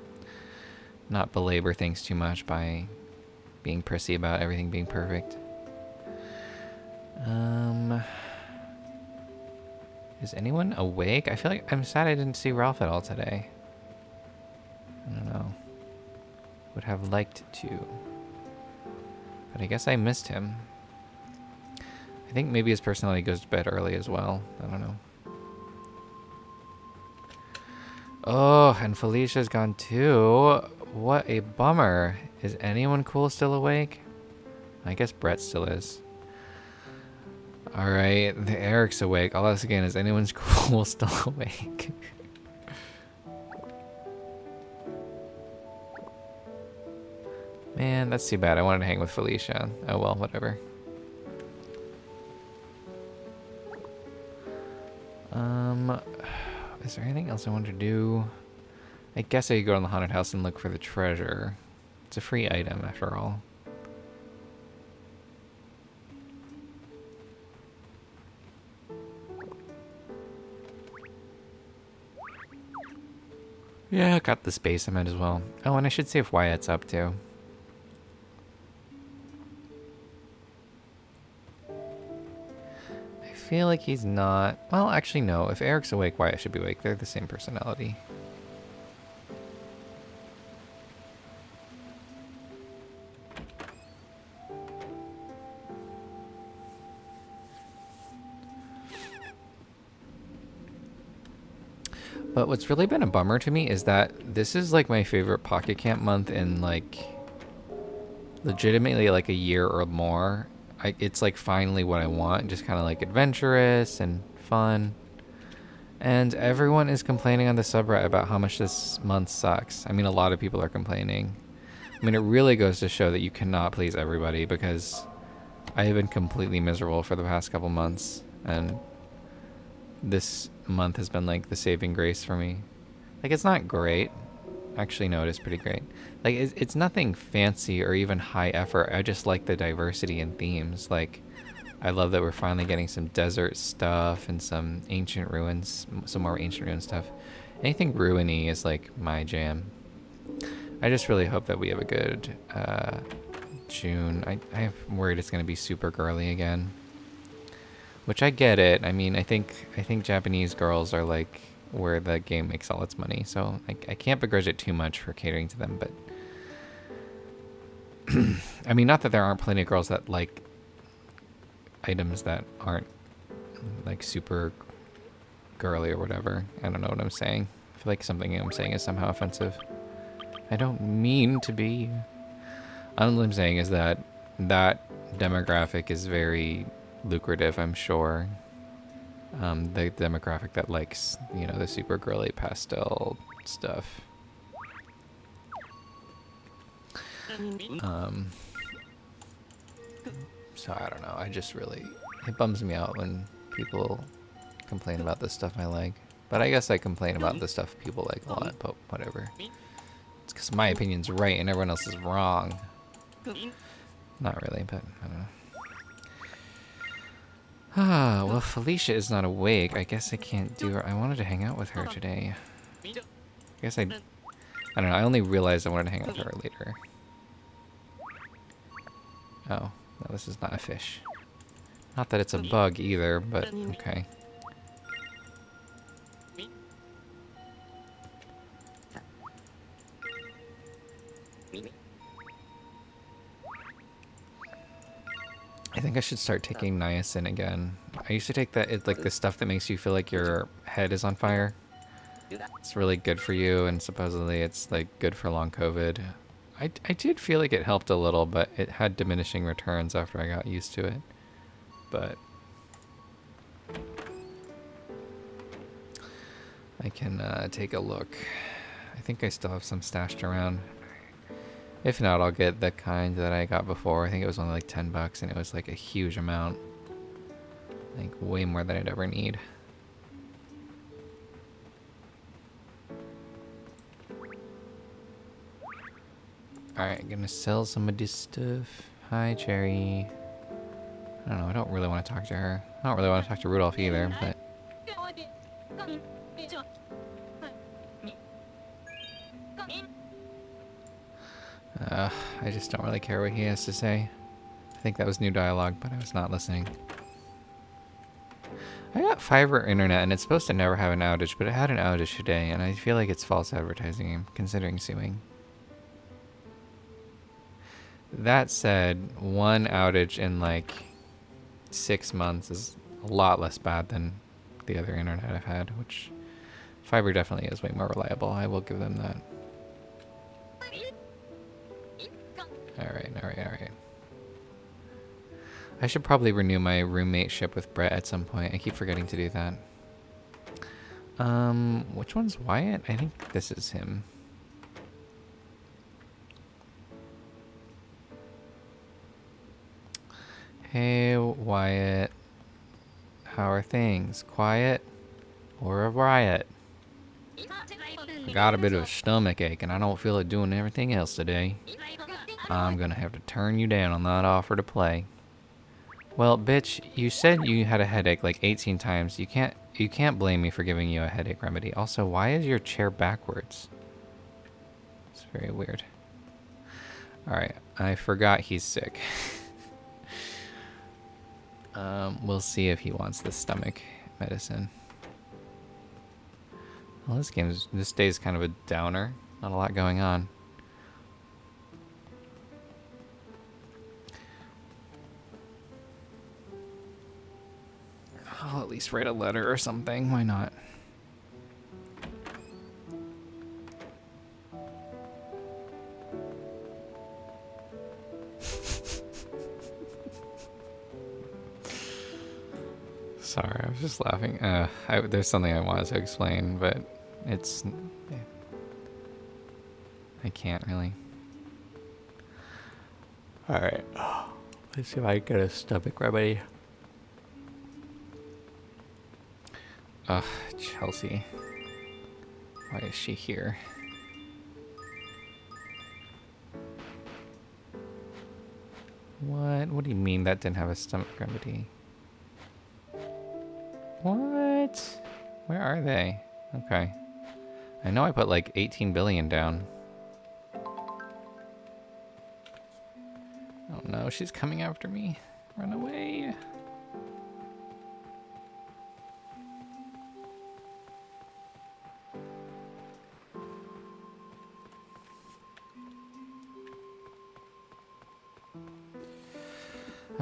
not belabor things too much by being prissy about everything being perfect. Um, Is anyone awake? I feel like I'm sad I didn't see Ralph at all today. I don't know. Would have liked to. But I guess I missed him. I think maybe his personality goes to bed early as well. I don't know. Oh, and Felicia's gone too. What a bummer. Is anyone cool still awake? I guess Brett still is. Alright, Eric's awake. I'll ask again, is anyone's cool still awake? Man, that's too bad. I wanted to hang with Felicia. Oh well, whatever. Um, is there anything else I want to do? I guess I could go to the haunted house and look for the treasure. It's a free item after all. Yeah, I got the space, I might as well. Oh, and I should see if Wyatt's up too. Feel like he's not... Well, actually, no. If Eric's awake, Wyatt should be awake. They're the same personality. But what's really been a bummer to me is that this is like my favorite Pocket Camp month in like legitimately like a year or more. I, it's like finally what I want, just kind of like adventurous and fun. And everyone is complaining on the subreddit about how much this month sucks. I mean, a lot of people are complaining. I mean, it really goes to show that you cannot please everybody because I have been completely miserable for the past couple months. And this month has been like the saving grace for me. Like it's not great. Actually, no, it is pretty great. Like it's, it's nothing fancy or even high effort. I just like the diversity in themes. Like I love that we're finally getting some desert stuff and some ancient ruins, some more ancient ruin stuff. Anything ruiny is like my jam. I just really hope that we have a good uh, June. I, I'm worried it's going to be super girly again. Which I get it. I mean, I think I think Japanese girls are like where the game makes all its money. So I, I can't begrudge it too much for catering to them. But I mean, not that there aren't plenty of girls that like items that aren't like super girly or whatever. I don't know what I'm saying. I feel like something I'm saying is somehow offensive. I don't mean to be. All I'm saying is that that demographic is very lucrative, I'm sure. Um, the demographic that likes, you know, the super girly pastel stuff. Um, so I don't know. I just really, it bums me out when people complain about the stuff I like. But I guess I complain about the stuff people like a lot, but whatever. It's because my opinion's right and everyone else is wrong. Not really, but I don't know. Ah, well, Felicia is not awake. I guess I can't do her. I wanted to hang out with her today. I guess I... I don't know. I only realized I wanted to hang out with her later. Oh. No, this is not a fish. Not that it's a bug either, but okay. Think I should start taking niacin again. I used to take that, it's like the stuff that makes you feel like your head is on fire. It's really good for you, and supposedly it's like good for long COVID. I, I did feel like it helped a little, but it had diminishing returns after I got used to it. But I can uh, take a look. I think I still have some stashed around. If not, I'll get the kind that I got before. I think it was only like 10 bucks and it was like a huge amount. Like way more than I'd ever need. Alright, gonna sell some of this stuff. Hi, Cherry. I don't know, I don't really want to talk to her. I don't really want to talk to Rudolph either, but... I just don't really care what he has to say. I think that was new dialogue, but I was not listening. I got fiber internet and it's supposed to never have an outage, but it had an outage today, and I feel like it's false advertising. I'm considering suing. That said, one outage in like six months is a lot less bad than the other internet I've had, which fiber definitely is way more reliable. I will give them that. Alright, alright, alright. I should probably renew my roommate ship with Brett at some point. I keep forgetting to do that. Um, which one's Wyatt? I think this is him. Hey, Wyatt. How are things? Quiet? Or a riot? I got a bit of a stomach ache and I don't feel like doing everything else today. I'm gonna have to turn you down on that offer to play. Well, bitch, you said you had a headache like 18 times. You can't you can't blame me for giving you a headache remedy. Also, why is your chair backwards? It's very weird. Alright, I forgot he's sick. um, we'll see if he wants the stomach medicine. Well, this game's this day's kind of a downer. Not a lot going on. I'll at least write a letter or something. Why not? Sorry, I was just laughing. Uh, I, there's something I wanted to explain, but it's... I can't really. Alright. Let's see if I can get a stomach remedy. Ugh, Chelsea. Why is she here? What? What do you mean that didn't have a stomach remedy? What? Where are they? Okay. I know I put like 18 billion down. Oh no, she's coming after me. Run away.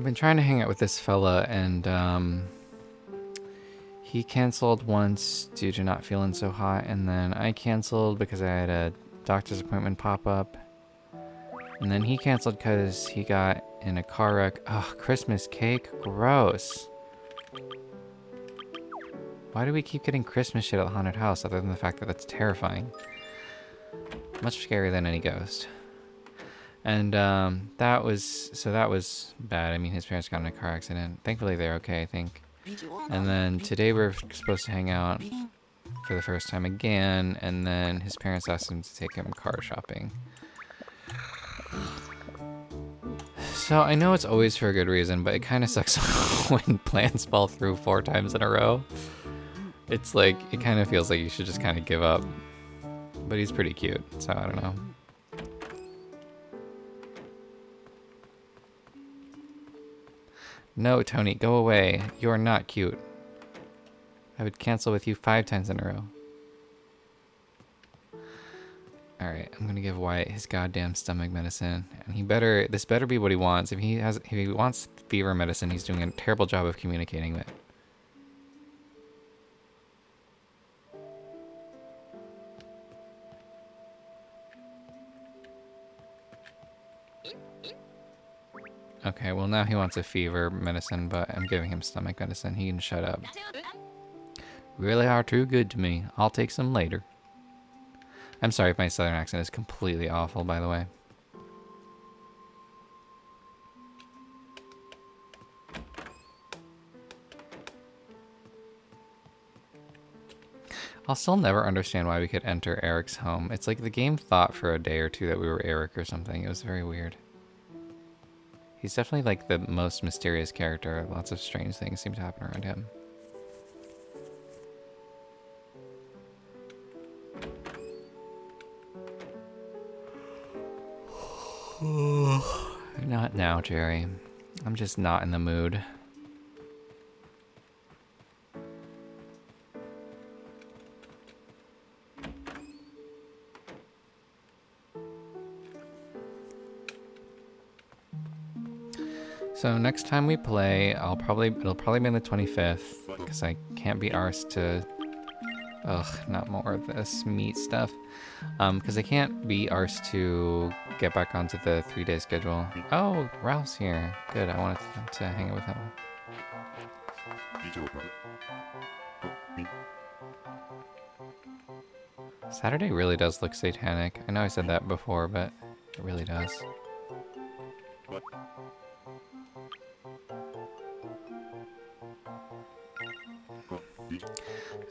I've been trying to hang out with this fella, and um, he canceled once due to not feeling so hot, and then I canceled because I had a doctor's appointment pop up. And then he canceled because he got in a car wreck. Ugh, Christmas cake? Gross. Why do we keep getting Christmas shit at the haunted house other than the fact that that's terrifying? Much scarier than any ghost. And um, that was, so that was bad. I mean, his parents got in a car accident. Thankfully, they're okay, I think. And then today we're supposed to hang out for the first time again. And then his parents asked him to take him car shopping. So I know it's always for a good reason, but it kind of sucks when plans fall through four times in a row. It's like, it kind of feels like you should just kind of give up. But he's pretty cute, so I don't know. No, Tony, go away. You are not cute. I would cancel with you five times in a row. Alright, I'm gonna give Wyatt his goddamn stomach medicine. And he better, this better be what he wants. If he has, if he wants fever medicine, he's doing a terrible job of communicating it. Okay, well now he wants a fever medicine, but I'm giving him stomach medicine. He can shut up. Really are too good to me. I'll take some later. I'm sorry if my southern accent is completely awful, by the way. I'll still never understand why we could enter Eric's home. It's like the game thought for a day or two that we were Eric or something. It was very weird. He's definitely like the most mysterious character. Lots of strange things seem to happen around him. not now, Jerry. I'm just not in the mood. So next time we play, I'll probably it'll probably be on the 25th because I can't be arsed to. Ugh, not more of this meat stuff. Um, because I can't be arsed to get back onto the three-day schedule. Oh, Ralph's here. Good. I wanted to, to hang out with him. Saturday really does look satanic. I know I said that before, but it really does.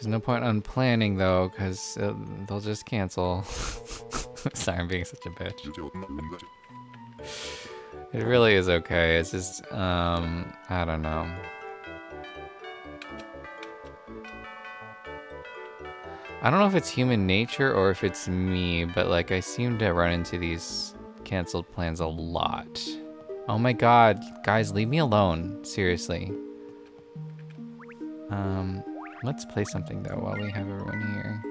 There's no point on planning though, because they'll just cancel. Sorry, I'm being such a bitch. It really is okay. It's just, um, I don't know. I don't know if it's human nature or if it's me, but like I seem to run into these canceled plans a lot. Oh my god, guys, leave me alone. Seriously. Um, let's play something though while we have everyone here.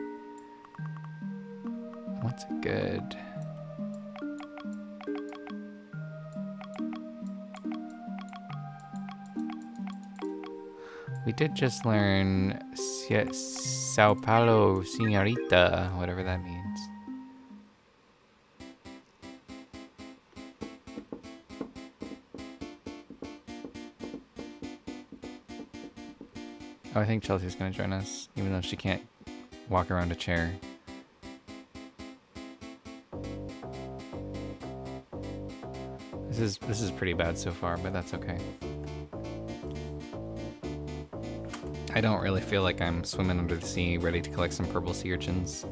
What's good? We did just learn Sao Paulo Senorita, whatever that means. I think Chelsea's gonna join us, even though she can't walk around a chair. This is this is pretty bad so far, but that's okay. I don't really feel like I'm swimming under the sea, ready to collect some purple sea urchins.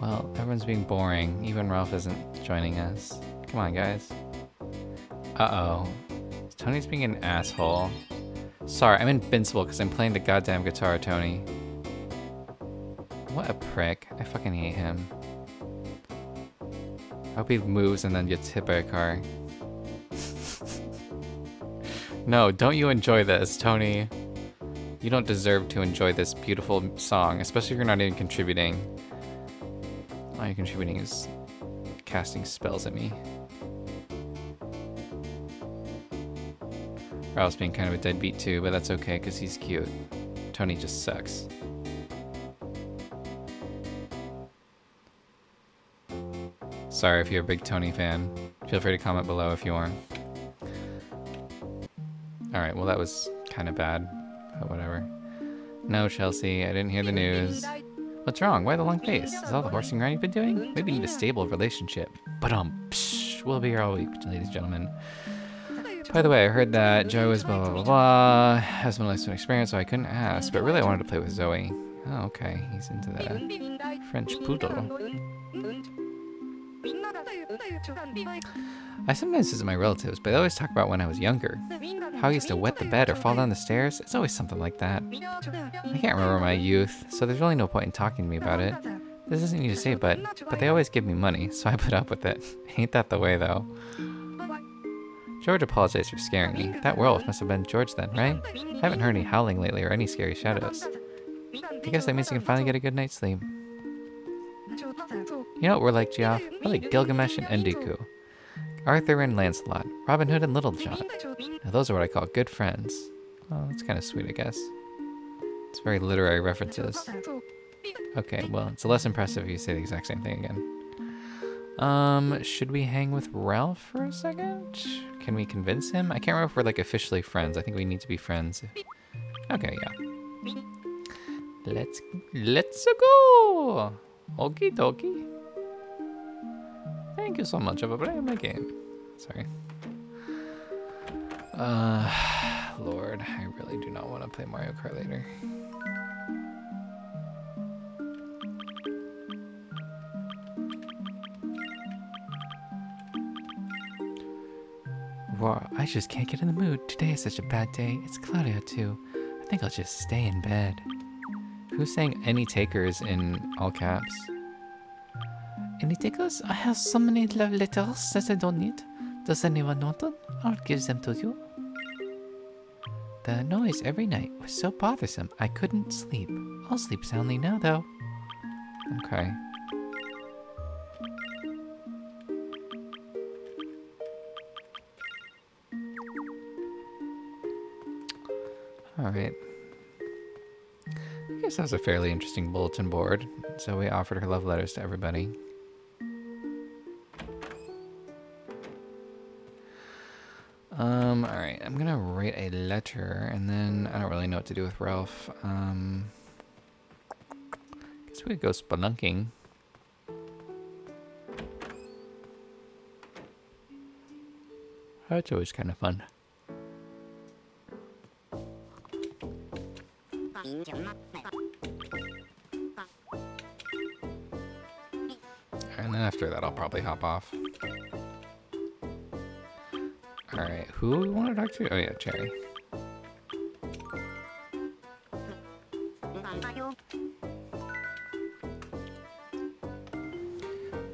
Well, everyone's being boring. Even Ralph isn't joining us. Come on, guys. Uh-oh. Tony's being an asshole. Sorry, I'm invincible because I'm playing the goddamn guitar, Tony. What a prick. I fucking hate him. I hope he moves and then gets hit by a car. no, don't you enjoy this, Tony. You don't deserve to enjoy this beautiful song, especially if you're not even contributing. All you're contributing is casting spells at me. Ralph's being kind of a deadbeat too, but that's okay because he's cute. Tony just sucks. Sorry if you're a big Tony fan. Feel free to comment below if you are. Alright, well that was kind of bad, but whatever. No, Chelsea, I didn't hear the news. What's wrong? Why the long face? Is all the horsing around you've been doing? Maybe you need a stable relationship. But um, psh, we'll be here all week, ladies and gentlemen. By the way, I heard that Joe is blah blah blah blah, has been a lifetime experience, so I couldn't ask, but really I wanted to play with Zoe. Oh, okay, he's into the French poodle. I sometimes visit my relatives, but they always talk about when I was younger. How I used to wet the bed or fall down the stairs. It's always something like that. I can't remember my youth, so there's really no point in talking to me about it. This isn't easy to say, but but they always give me money, so I put up with it. Ain't that the way, though? George apologized for scaring me. That werewolf must have been George then, right? I haven't heard any howling lately or any scary shadows. I guess that means I can finally get a good night's sleep. You know what we're like, Geoff? We're like Gilgamesh and Enkidu. Arthur and Lancelot. Robin Hood and Little John. Now those are what I call good friends. Oh, that's kind of sweet, I guess. It's very literary references. Okay, well, it's less impressive if you say the exact same thing again. Um, should we hang with Ralph for a second? Can we convince him? I can't remember if we're like officially friends. I think we need to be friends. Okay, yeah. Let's let's go. Okie dokie. Thank you so much for playing my game. Sorry. Uh, Lord, I really do not want to play Mario Kart later. Wow, I just can't get in the mood. Today is such a bad day. It's cloudy out too. I think I'll just stay in bed. Who's saying any takers in all caps? Any takers? I have so many love letters that I don't need. Does anyone want them? I'll give them to you. The noise every night was so bothersome I couldn't sleep. I'll sleep soundly now, though. Okay. Alright. That was a fairly interesting bulletin board. So we offered her love letters to everybody. Um, alright, I'm gonna write a letter and then I don't really know what to do with Ralph. Um, guess we could go spelunking. That's always kind of fun. Probably hop off. Alright, who we want to talk to? Oh yeah, Cherry.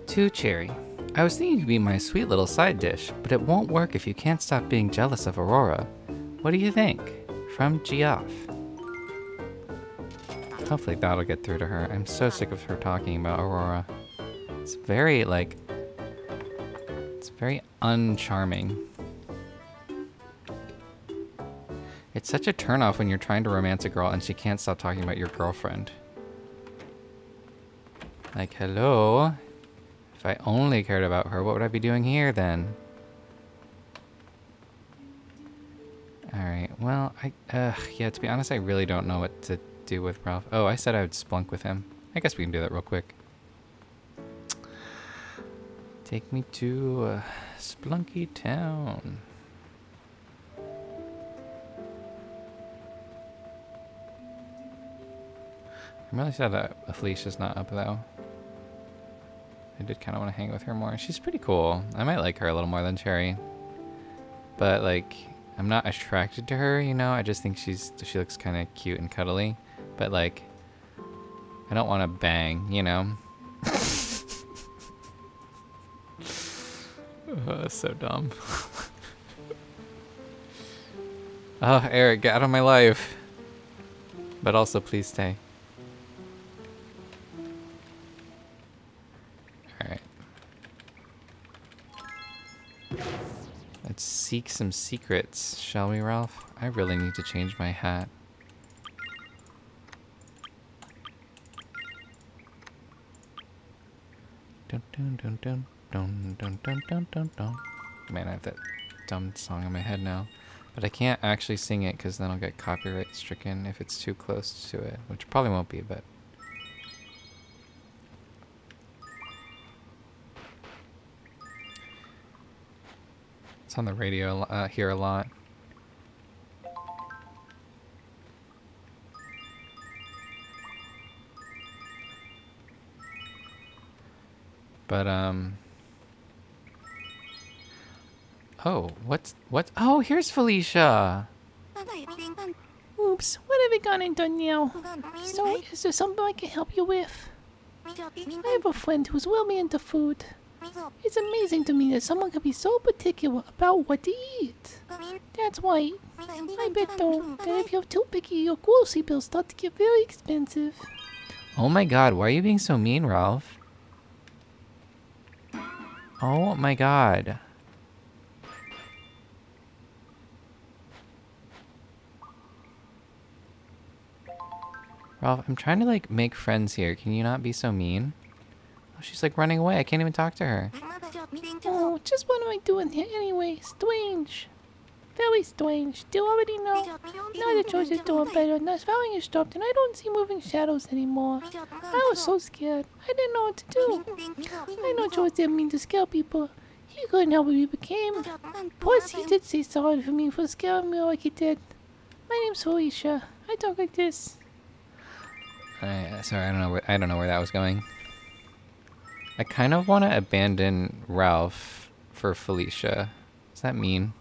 To Cherry. I was thinking you'd be my sweet little side dish, but it won't work if you can't stop being jealous of Aurora. What do you think? From Geoff. Hopefully that'll get through to her. I'm so sick of her talking about Aurora. It's very, like... Very uncharming. It's such a turnoff when you're trying to romance a girl and she can't stop talking about your girlfriend. Like, hello? If I only cared about her, what would I be doing here then? Alright, well, I, uh, yeah, to be honest, I really don't know what to do with Ralph. Oh, I said I would splunk with him. I guess we can do that real quick. Take me to uh, Splunky Town. I'm really sad that Felicia's not up though. I did kind of want to hang with her more. She's pretty cool. I might like her a little more than Cherry. But like, I'm not attracted to her, you know? I just think she's she looks kind of cute and cuddly. But like, I don't want to bang, you know? That's so dumb. oh, Eric, get out of my life. But also, please stay. Alright. Let's seek some secrets, shall we, Ralph? I really need to change my hat. Dun dun dun dun dun dun dun dun dun. Man, I have that dumb song in my head now. But I can't actually sing it because then I'll get copyright stricken if it's too close to it, which probably won't be, but It's on the radio uh, here a lot. But, um... Oh, what's... What? Oh, here's Felicia! Oops, what have I gone and done now? So, is there something I can help you with? I have a friend who's really into food. It's amazing to me that someone can be so particular about what to eat. That's why I bet though that if you're too picky, your grocery bills start to get very expensive. Oh my god, why are you being so mean, Ralph? Oh my god. Ralph, I'm trying to like make friends here. Can you not be so mean? Oh, she's like running away. I can't even talk to her. Oh, just what am I doing here anyway? Strange. Very strange. Do you already know? Now the George is doing better, now Svelling is stopped, and I don't see moving shadows anymore. I was so scared. I didn't know what to do. I know George didn't mean to scare people. He couldn't help what he became. Plus, he did say sorry for me for scaring me like he did. My name's Felicia. I talk like this. I, sorry, I don't know. Where, I don't know where that was going. I kind of want to abandon Ralph for Felicia. Does that mean?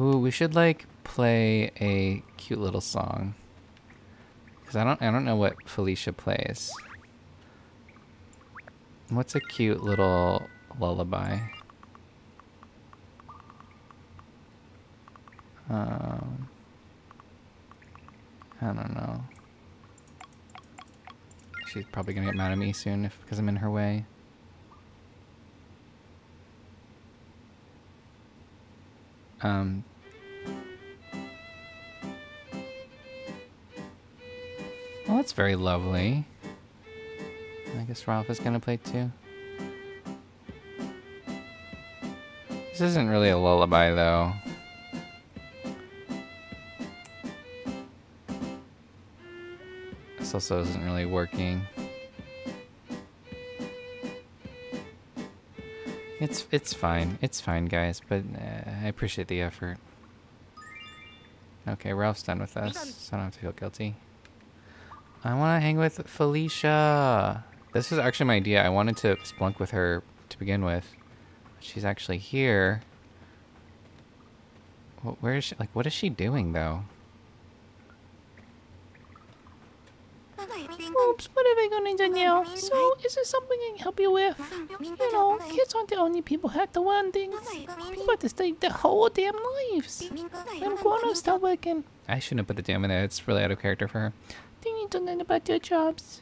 Ooh, we should like play a cute little song. Cause I don't I don't know what Felicia plays. What's a cute little lullaby? Um, I don't know. She's probably gonna get mad at me soon if because I'm in her way. Um. Well, that's very lovely. I guess Ralph is gonna play too. This isn't really a lullaby though. This also isn't really working. It's it's fine. It's fine, guys, but uh, I appreciate the effort. Okay, Ralph's done with us, so I don't have to feel guilty. I want to hang with Felicia. This was actually my idea. I wanted to splunk with her to begin with. She's actually here. Where is she? Like, what is she doing, though? Oops, what are we gonna do now? So, is there something I can help you with? You know, kids aren't the only people who have to learn things. People have to study their whole damn lives. When grown-ups start working, I shouldn't have put the damn in there. It's really out of character for her. they need to learn about their jobs.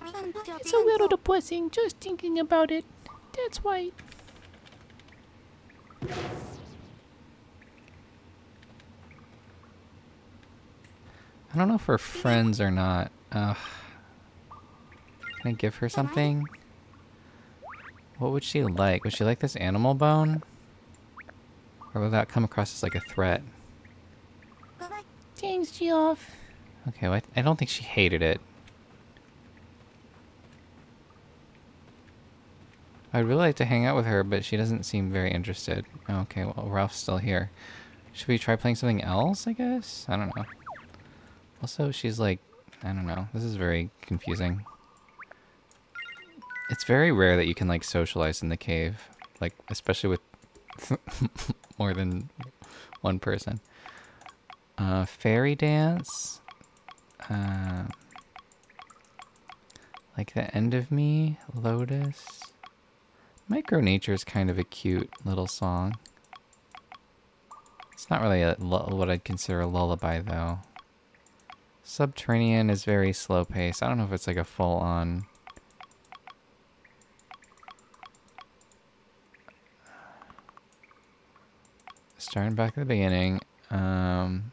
It's a little depressing just thinking about it. That's why. I don't know if we're friends or not. Ugh. Can I give her something? What would she like? Would she like this animal bone? Or would that come across as like a threat? Thanks, Geoff. Okay, well, I I don't think she hated it. I'd really like to hang out with her, but she doesn't seem very interested. Okay, well, Ralph's still here. Should we try playing something else, I guess? I don't know. Also, she's like, I don't know. This is very confusing. It's very rare that you can, like, socialize in the cave. Like, especially with more than one person. Uh, fairy dance. Uh, like the end of me, Lotus. Micro Nature is kind of a cute little song. It's not really a, what I'd consider a lullaby, though. Subterranean is very slow paced. I don't know if it's like a full on. Starting back at the beginning. Um,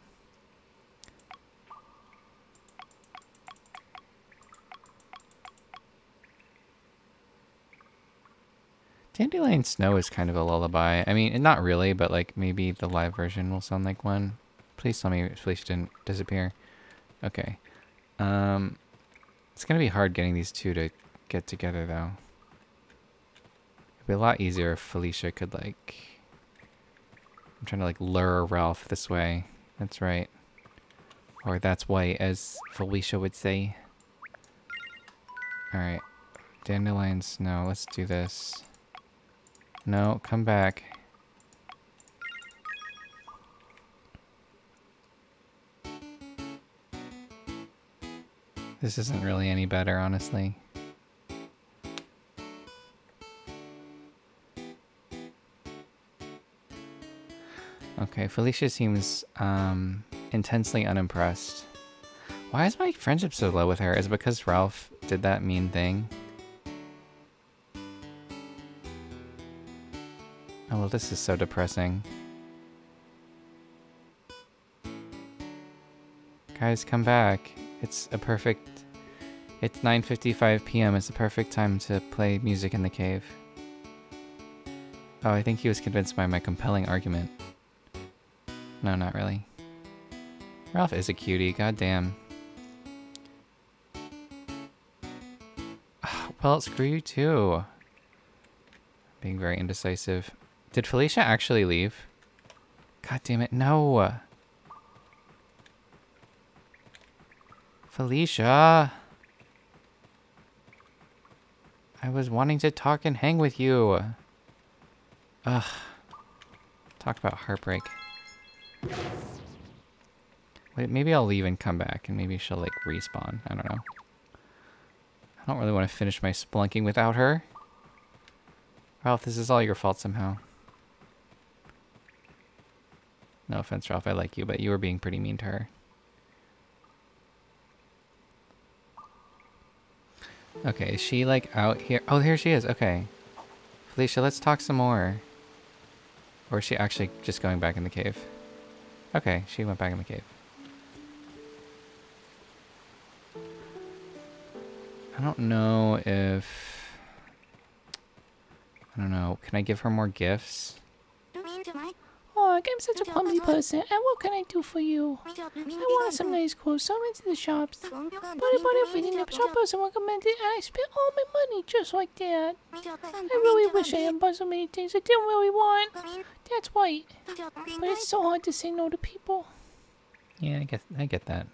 Dandelion Snow is kind of a lullaby. I mean, not really, but like maybe the live version will sound like one. Please tell me Felicia didn't disappear. Okay. Um, it's gonna be hard getting these two to get together though. It'd be a lot easier if Felicia could like. I'm trying to like lure Ralph this way. That's right. Or that's why, as Felicia would say. Alright. Dandelion Snow, let's do this. No, come back. This isn't really any better, honestly. Okay, Felicia seems um, intensely unimpressed. Why is my friendship so low with her? Is it because Ralph did that mean thing? Oh, well, this is so depressing. Guys, come back. It's a perfect... It's 9.55 p.m. It's the perfect time to play music in the cave. Oh, I think he was convinced by my compelling argument. No, not really. Ralph is a cutie, goddamn. Ah, Well, screw you too. Being very indecisive. Did Felicia actually leave? God damn it, no. Felicia. I was wanting to talk and hang with you. Ugh. Talk about heartbreak. Wait, maybe I'll leave and come back, and maybe she'll, like, respawn. I don't know. I don't really want to finish my splunking without her. Ralph, this is all your fault somehow. No offense, Ralph, I like you, but you were being pretty mean to her. Okay, is she, like, out here? Oh, here she is. Okay. Felicia, let's talk some more. Or is she actually just going back in the cave? Okay, she went back in the cave. I don't know if... I don't know. Can I give her more gifts? Oh, I'm such a clumsy person. And what can I do for you? I wanted some nice clothes, so I went to the shops. But I bought everything the shop person recommended, and I spent all my money just like that. I really wish I had bought so many things I didn't really want. That's right. But it's so hard to say no to people. Yeah, I get, I get that.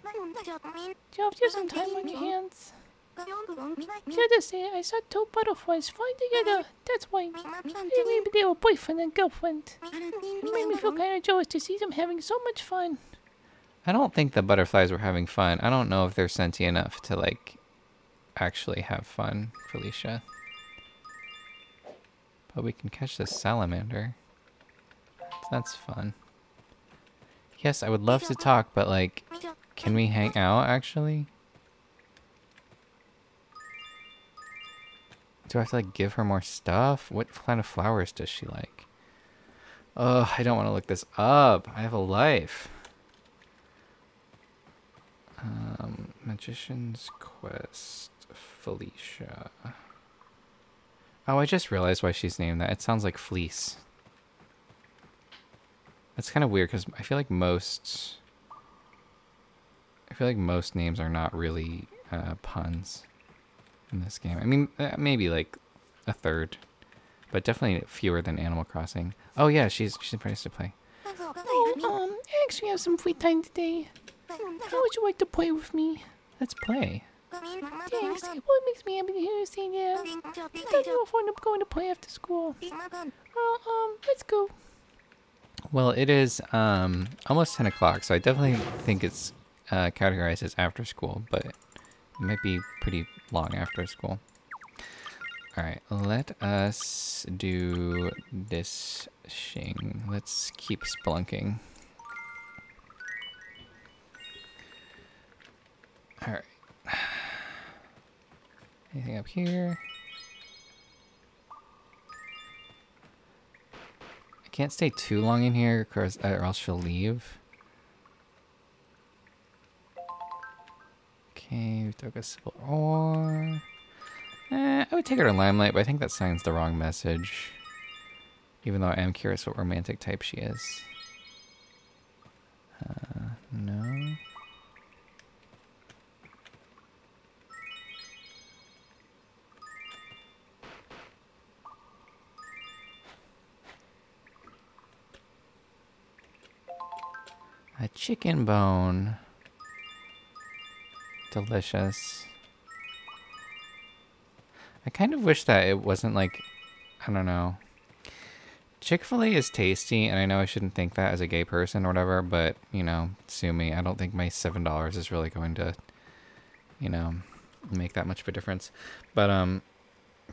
Geoff, you have some time on your hands. The other day, I saw two butterflies flying together. That's why. Maybe they were boyfriend and girlfriend. It made me feel kind of jealous to see them having so much fun. I don't think the butterflies were having fun. I don't know if they're sentient enough to, like, actually have fun, Felicia. But we can catch this salamander. That's fun. Yes, I would love to talk, but, like, can we hang out, actually? Do I have to like give her more stuff? What kind of flowers does she like? Oh, I don't want to look this up. I have a life. Um, Magician's Quest, Felicia. Oh, I just realized why she's named that. It sounds like fleece. That's kind of weird because I feel like most... I feel like most names are not really uh, puns in this game. I mean, uh, maybe like a third, but definitely fewer than Animal Crossing. Oh yeah, she's she's nice to play. Oh, um, I actually have some free time today. How would you like to play with me? Let's play. Thanks. What makes me happy to hear you say that? I thought you were going to play after school. Well, um, let's go. Well, it is um almost 10 o'clock, so I definitely think it's uh, categorized as after school, but it might be pretty long after school. Alright, let us do this thing. Let's keep spelunking. Alright. Anything up here? I can't stay too long in here uh, or else she'll leave. Okay, we took a silver ore. Eh, I would take her to Limelight, but I think that signs the wrong message. Even though I am curious what romantic type she is. Uh, no. A chicken bone. Delicious. I kind of wish that it wasn't like, I don't know. Chick-fil-A is tasty, and I know I shouldn't think that as a gay person or whatever, but, you know, sue me. I don't think my $7 is really going to, you know, make that much of a difference. But, um,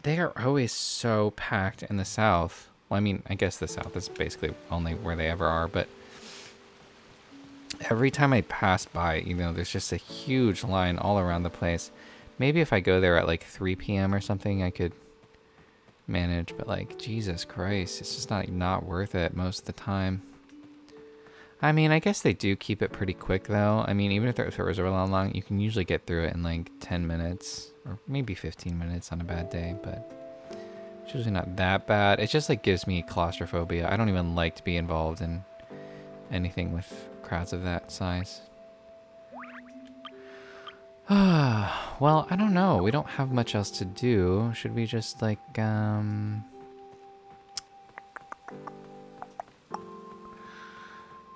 they are always so packed in the South. Well, I mean, I guess the South is basically only where they ever are, but every time I pass by, you know, there's just a huge line all around the place. Maybe if I go there at like 3 p.m. or something, I could manage, but like, Jesus Christ, it's just not, not worth it most of the time. I mean, I guess they do keep it pretty quick though. I mean, even if, it was really long, you can usually get through it in like 10 minutes or maybe 15 minutes on a bad day, but it's usually not that bad. It just like gives me claustrophobia. I don't even like to be involved in anything with crowds of that size. well, I don't know. We don't have much else to do. Should we just like, um...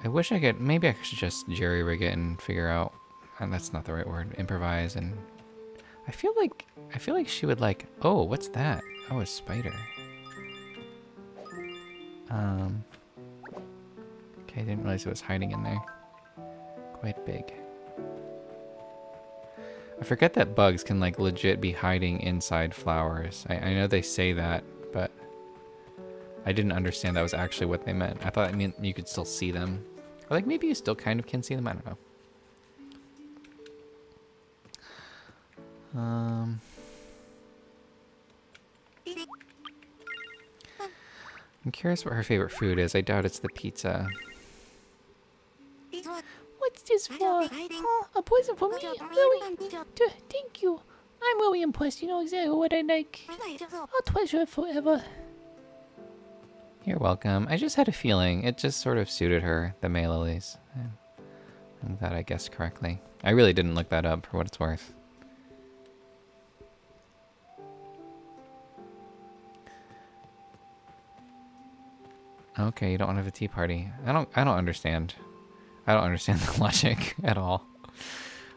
I wish I could, maybe I should just jerry-rig it and figure out, and that's not the right word, improvise and... I feel like, I feel like she would like, oh, what's that? Oh, a spider. Um... Okay, I didn't realize it was hiding in there. quite big. I forget that bugs can like legit be hiding inside flowers. I, I know they say that, but I didn't understand that was actually what they meant. I thought I mean you could still see them. Or like maybe you still kind of can see them, I don't know. Um, I'm curious what her favorite food is. I doubt it's the pizza. What's this for? Oh, a poison for me? Really? D thank you. I'm really impressed. You know exactly what I like. I'll treasure it forever. You're welcome. I just had a feeling. It just sort of suited her, the May lilies. I'm glad I guessed correctly. I really didn't look that up for what it's worth. Okay, you don't want to have a tea party. I don't I don't understand. I don't understand the logic at all.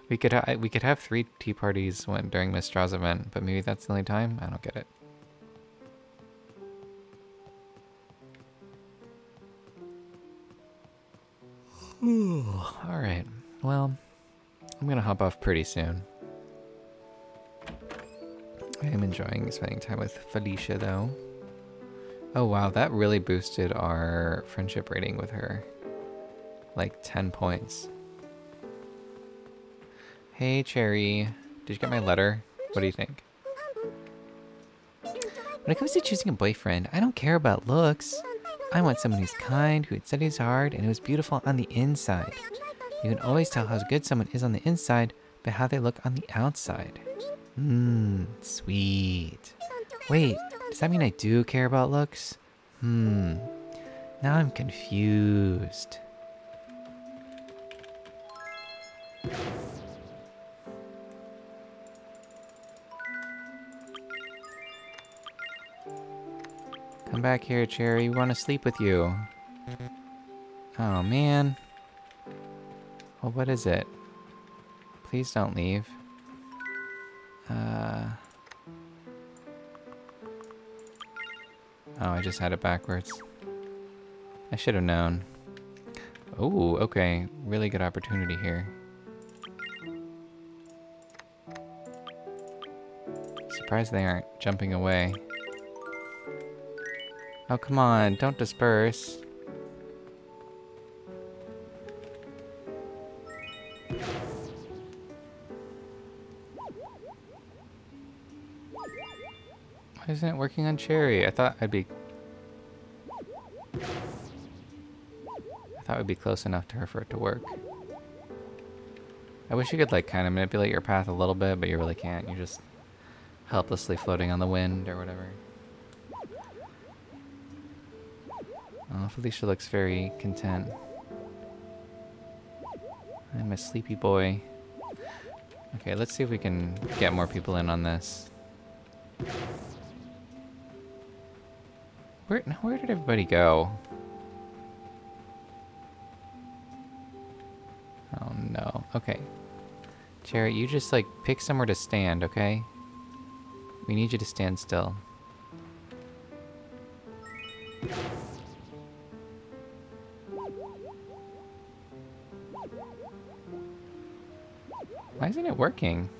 We could ha we could have three tea parties when during Miss Straw's event, but maybe that's the only time. I don't get it. all right. Well, I'm gonna hop off pretty soon. I am enjoying spending time with Felicia, though. Oh wow, that really boosted our friendship rating with her. Like 10 points. Hey, Cherry. Did you get my letter? What do you think? When it comes to choosing a boyfriend, I don't care about looks. I want someone who's kind, who studies hard, and who's beautiful on the inside. You can always tell how good someone is on the inside by how they look on the outside. Mmm, sweet. Wait, does that mean I do care about looks? Hmm. Now I'm confused. Come back here, Cherry. We want to sleep with you. Oh, man. Well, what is it? Please don't leave. Uh... Oh, I just had it backwards. I should have known. Oh, okay. Really good opportunity here. Surprised they aren't jumping away. Oh, come on. Don't disperse. Why isn't it working on Cherry? I thought I'd be... I thought we'd be close enough to her for it to work. I wish you could like kind of manipulate your path a little bit, but you really can't. You're just helplessly floating on the wind or whatever. Felicia looks very content. I'm a sleepy boy. Okay, let's see if we can get more people in on this. Where, where did everybody go? Oh no. Okay. Cherry, you just like pick somewhere to stand, okay? We need you to stand still. Working?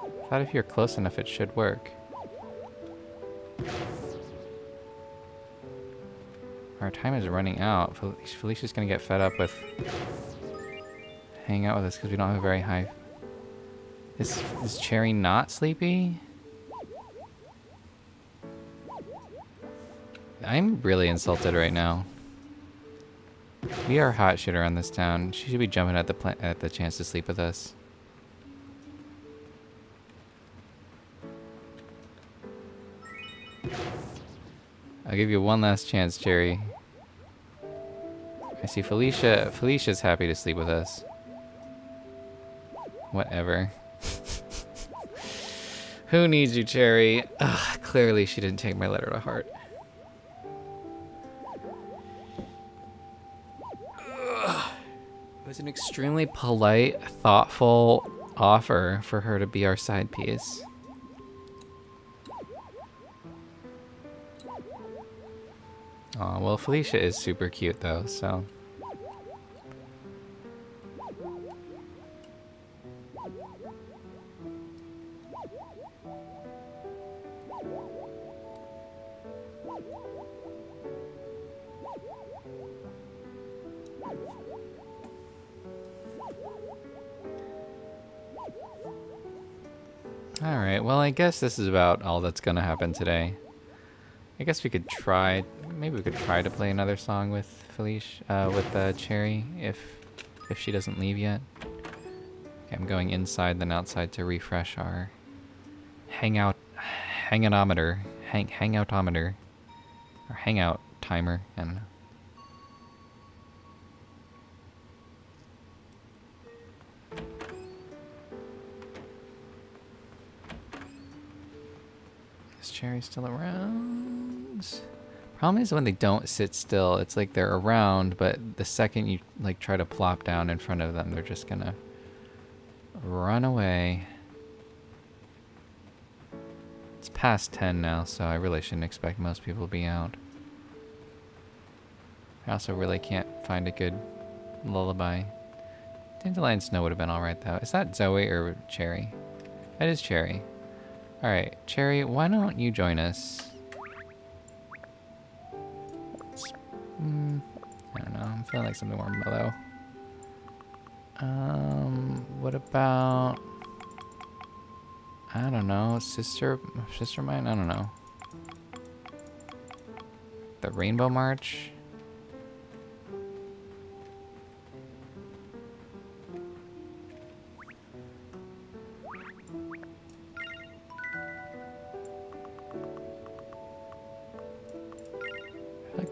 I thought if you're close enough it should work. Our time is running out. Felicia's gonna get fed up with hanging out with us because we don't have a very high... Is, is Cherry not sleepy? I'm really insulted right now. We are hot shit around this town. She should be jumping at the at the chance to sleep with us. I'll give you one last chance, Cherry. I see Felicia. Felicia's happy to sleep with us. Whatever. Who needs you, Cherry? Ugh, clearly she didn't take my letter to heart. Extremely polite, thoughtful offer for her to be our side piece. Oh, well, Felicia is super cute, though, so... guess this is about all that's gonna happen today. I guess we could try, maybe we could try to play another song with Felice, uh, with uh, Cherry, if if she doesn't leave yet. Okay, I'm going inside then outside to refresh our hangout, hangoutometer, hang, hangoutometer, or hangout timer, I still around? Problem is when they don't sit still, it's like they're around, but the second you like try to plop down in front of them, they're just gonna run away. It's past 10 now, so I really shouldn't expect most people to be out. I also really can't find a good lullaby. Dandelion Snow would have been alright though. Is that Zoe or Cherry? That is Cherry. Alright, Cherry, why don't you join us? Mm, I don't know, I'm feeling like something more mellow. Um, what about... I don't know, Sister, Sister Mine? I don't know. The Rainbow March?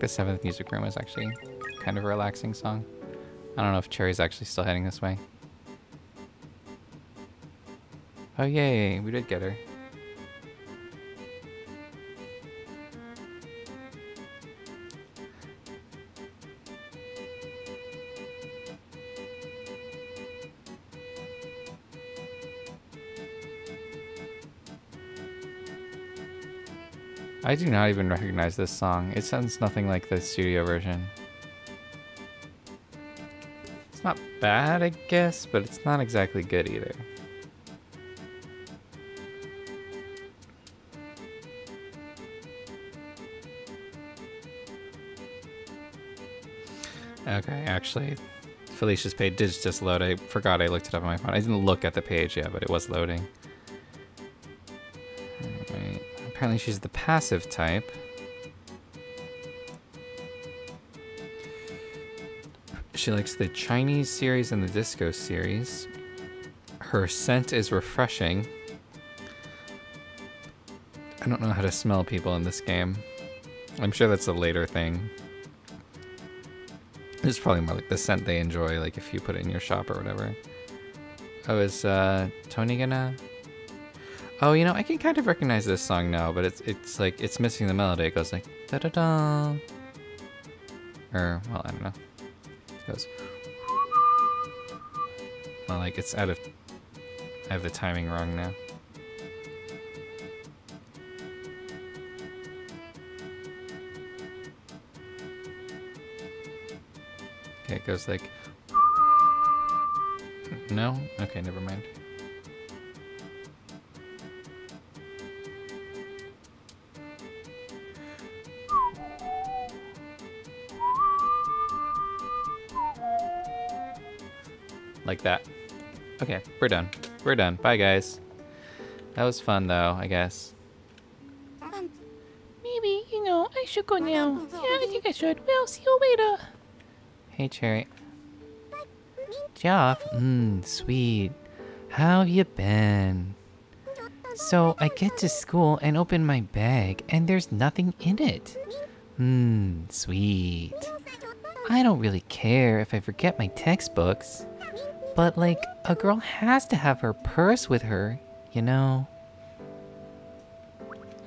The seventh music room is actually kind of a relaxing song. I don't know if Cherry's actually still heading this way. Oh yay, we did get her. I do not even recognize this song. It sounds nothing like the studio version. It's not bad, I guess, but it's not exactly good either. Okay, actually, Felicia's page did just load. I forgot I looked it up on my phone. I didn't look at the page yet, but it was loading. Apparently she's the passive type. She likes the Chinese series and the disco series. Her scent is refreshing. I don't know how to smell people in this game. I'm sure that's a later thing. It's probably more like the scent they enjoy, like if you put it in your shop or whatever. Oh, is uh, Tony gonna? Oh, you know, I can kind of recognize this song now, but it's it's like it's missing the melody. It goes like da da da. Or well, I don't know. It goes. Well, like it's out of. I have the timing wrong now. Okay, it goes like. No? Okay, never mind. Like that. Okay, we're done. We're done. Bye, guys. That was fun, though, I guess. Maybe, you know, I should go now. Yeah, I think I should. Well, see you later. Hey, Cherry. Geoff, mmm, sweet. How you been? So, I get to school and open my bag, and there's nothing in it. Mmm, sweet. I don't really care if I forget my textbooks. But, like, a girl has to have her purse with her, you know?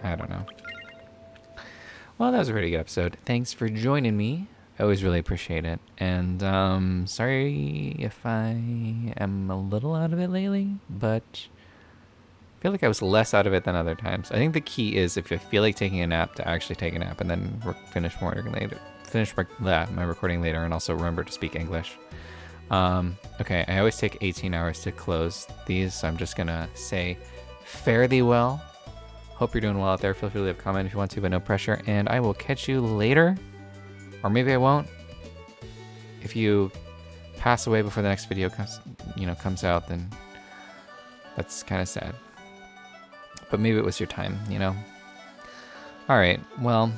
I don't know. Well, that was a pretty good episode. Thanks for joining me. I always really appreciate it. And um, sorry if I am a little out of it lately, but I feel like I was less out of it than other times. I think the key is if you feel like taking a nap, to actually take a nap and then finish more later. Finish my, my recording later, and also remember to speak English. Um, okay, I always take 18 hours to close these, so I'm just gonna say fairly well. Hope you're doing well out there. Feel free to leave a comment if you want to, but no pressure. And I will catch you later. Or maybe I won't. If you pass away before the next video comes, you know, comes out, then that's kind of sad. But maybe it was your time, you know? Alright, well,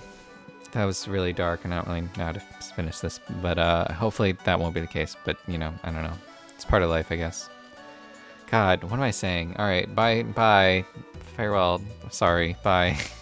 that was really dark and I don't really know how to finish this. But uh, hopefully that won't be the case. But, you know, I don't know. It's part of life, I guess. God, what am I saying? Alright, bye, bye. Farewell. Sorry, bye.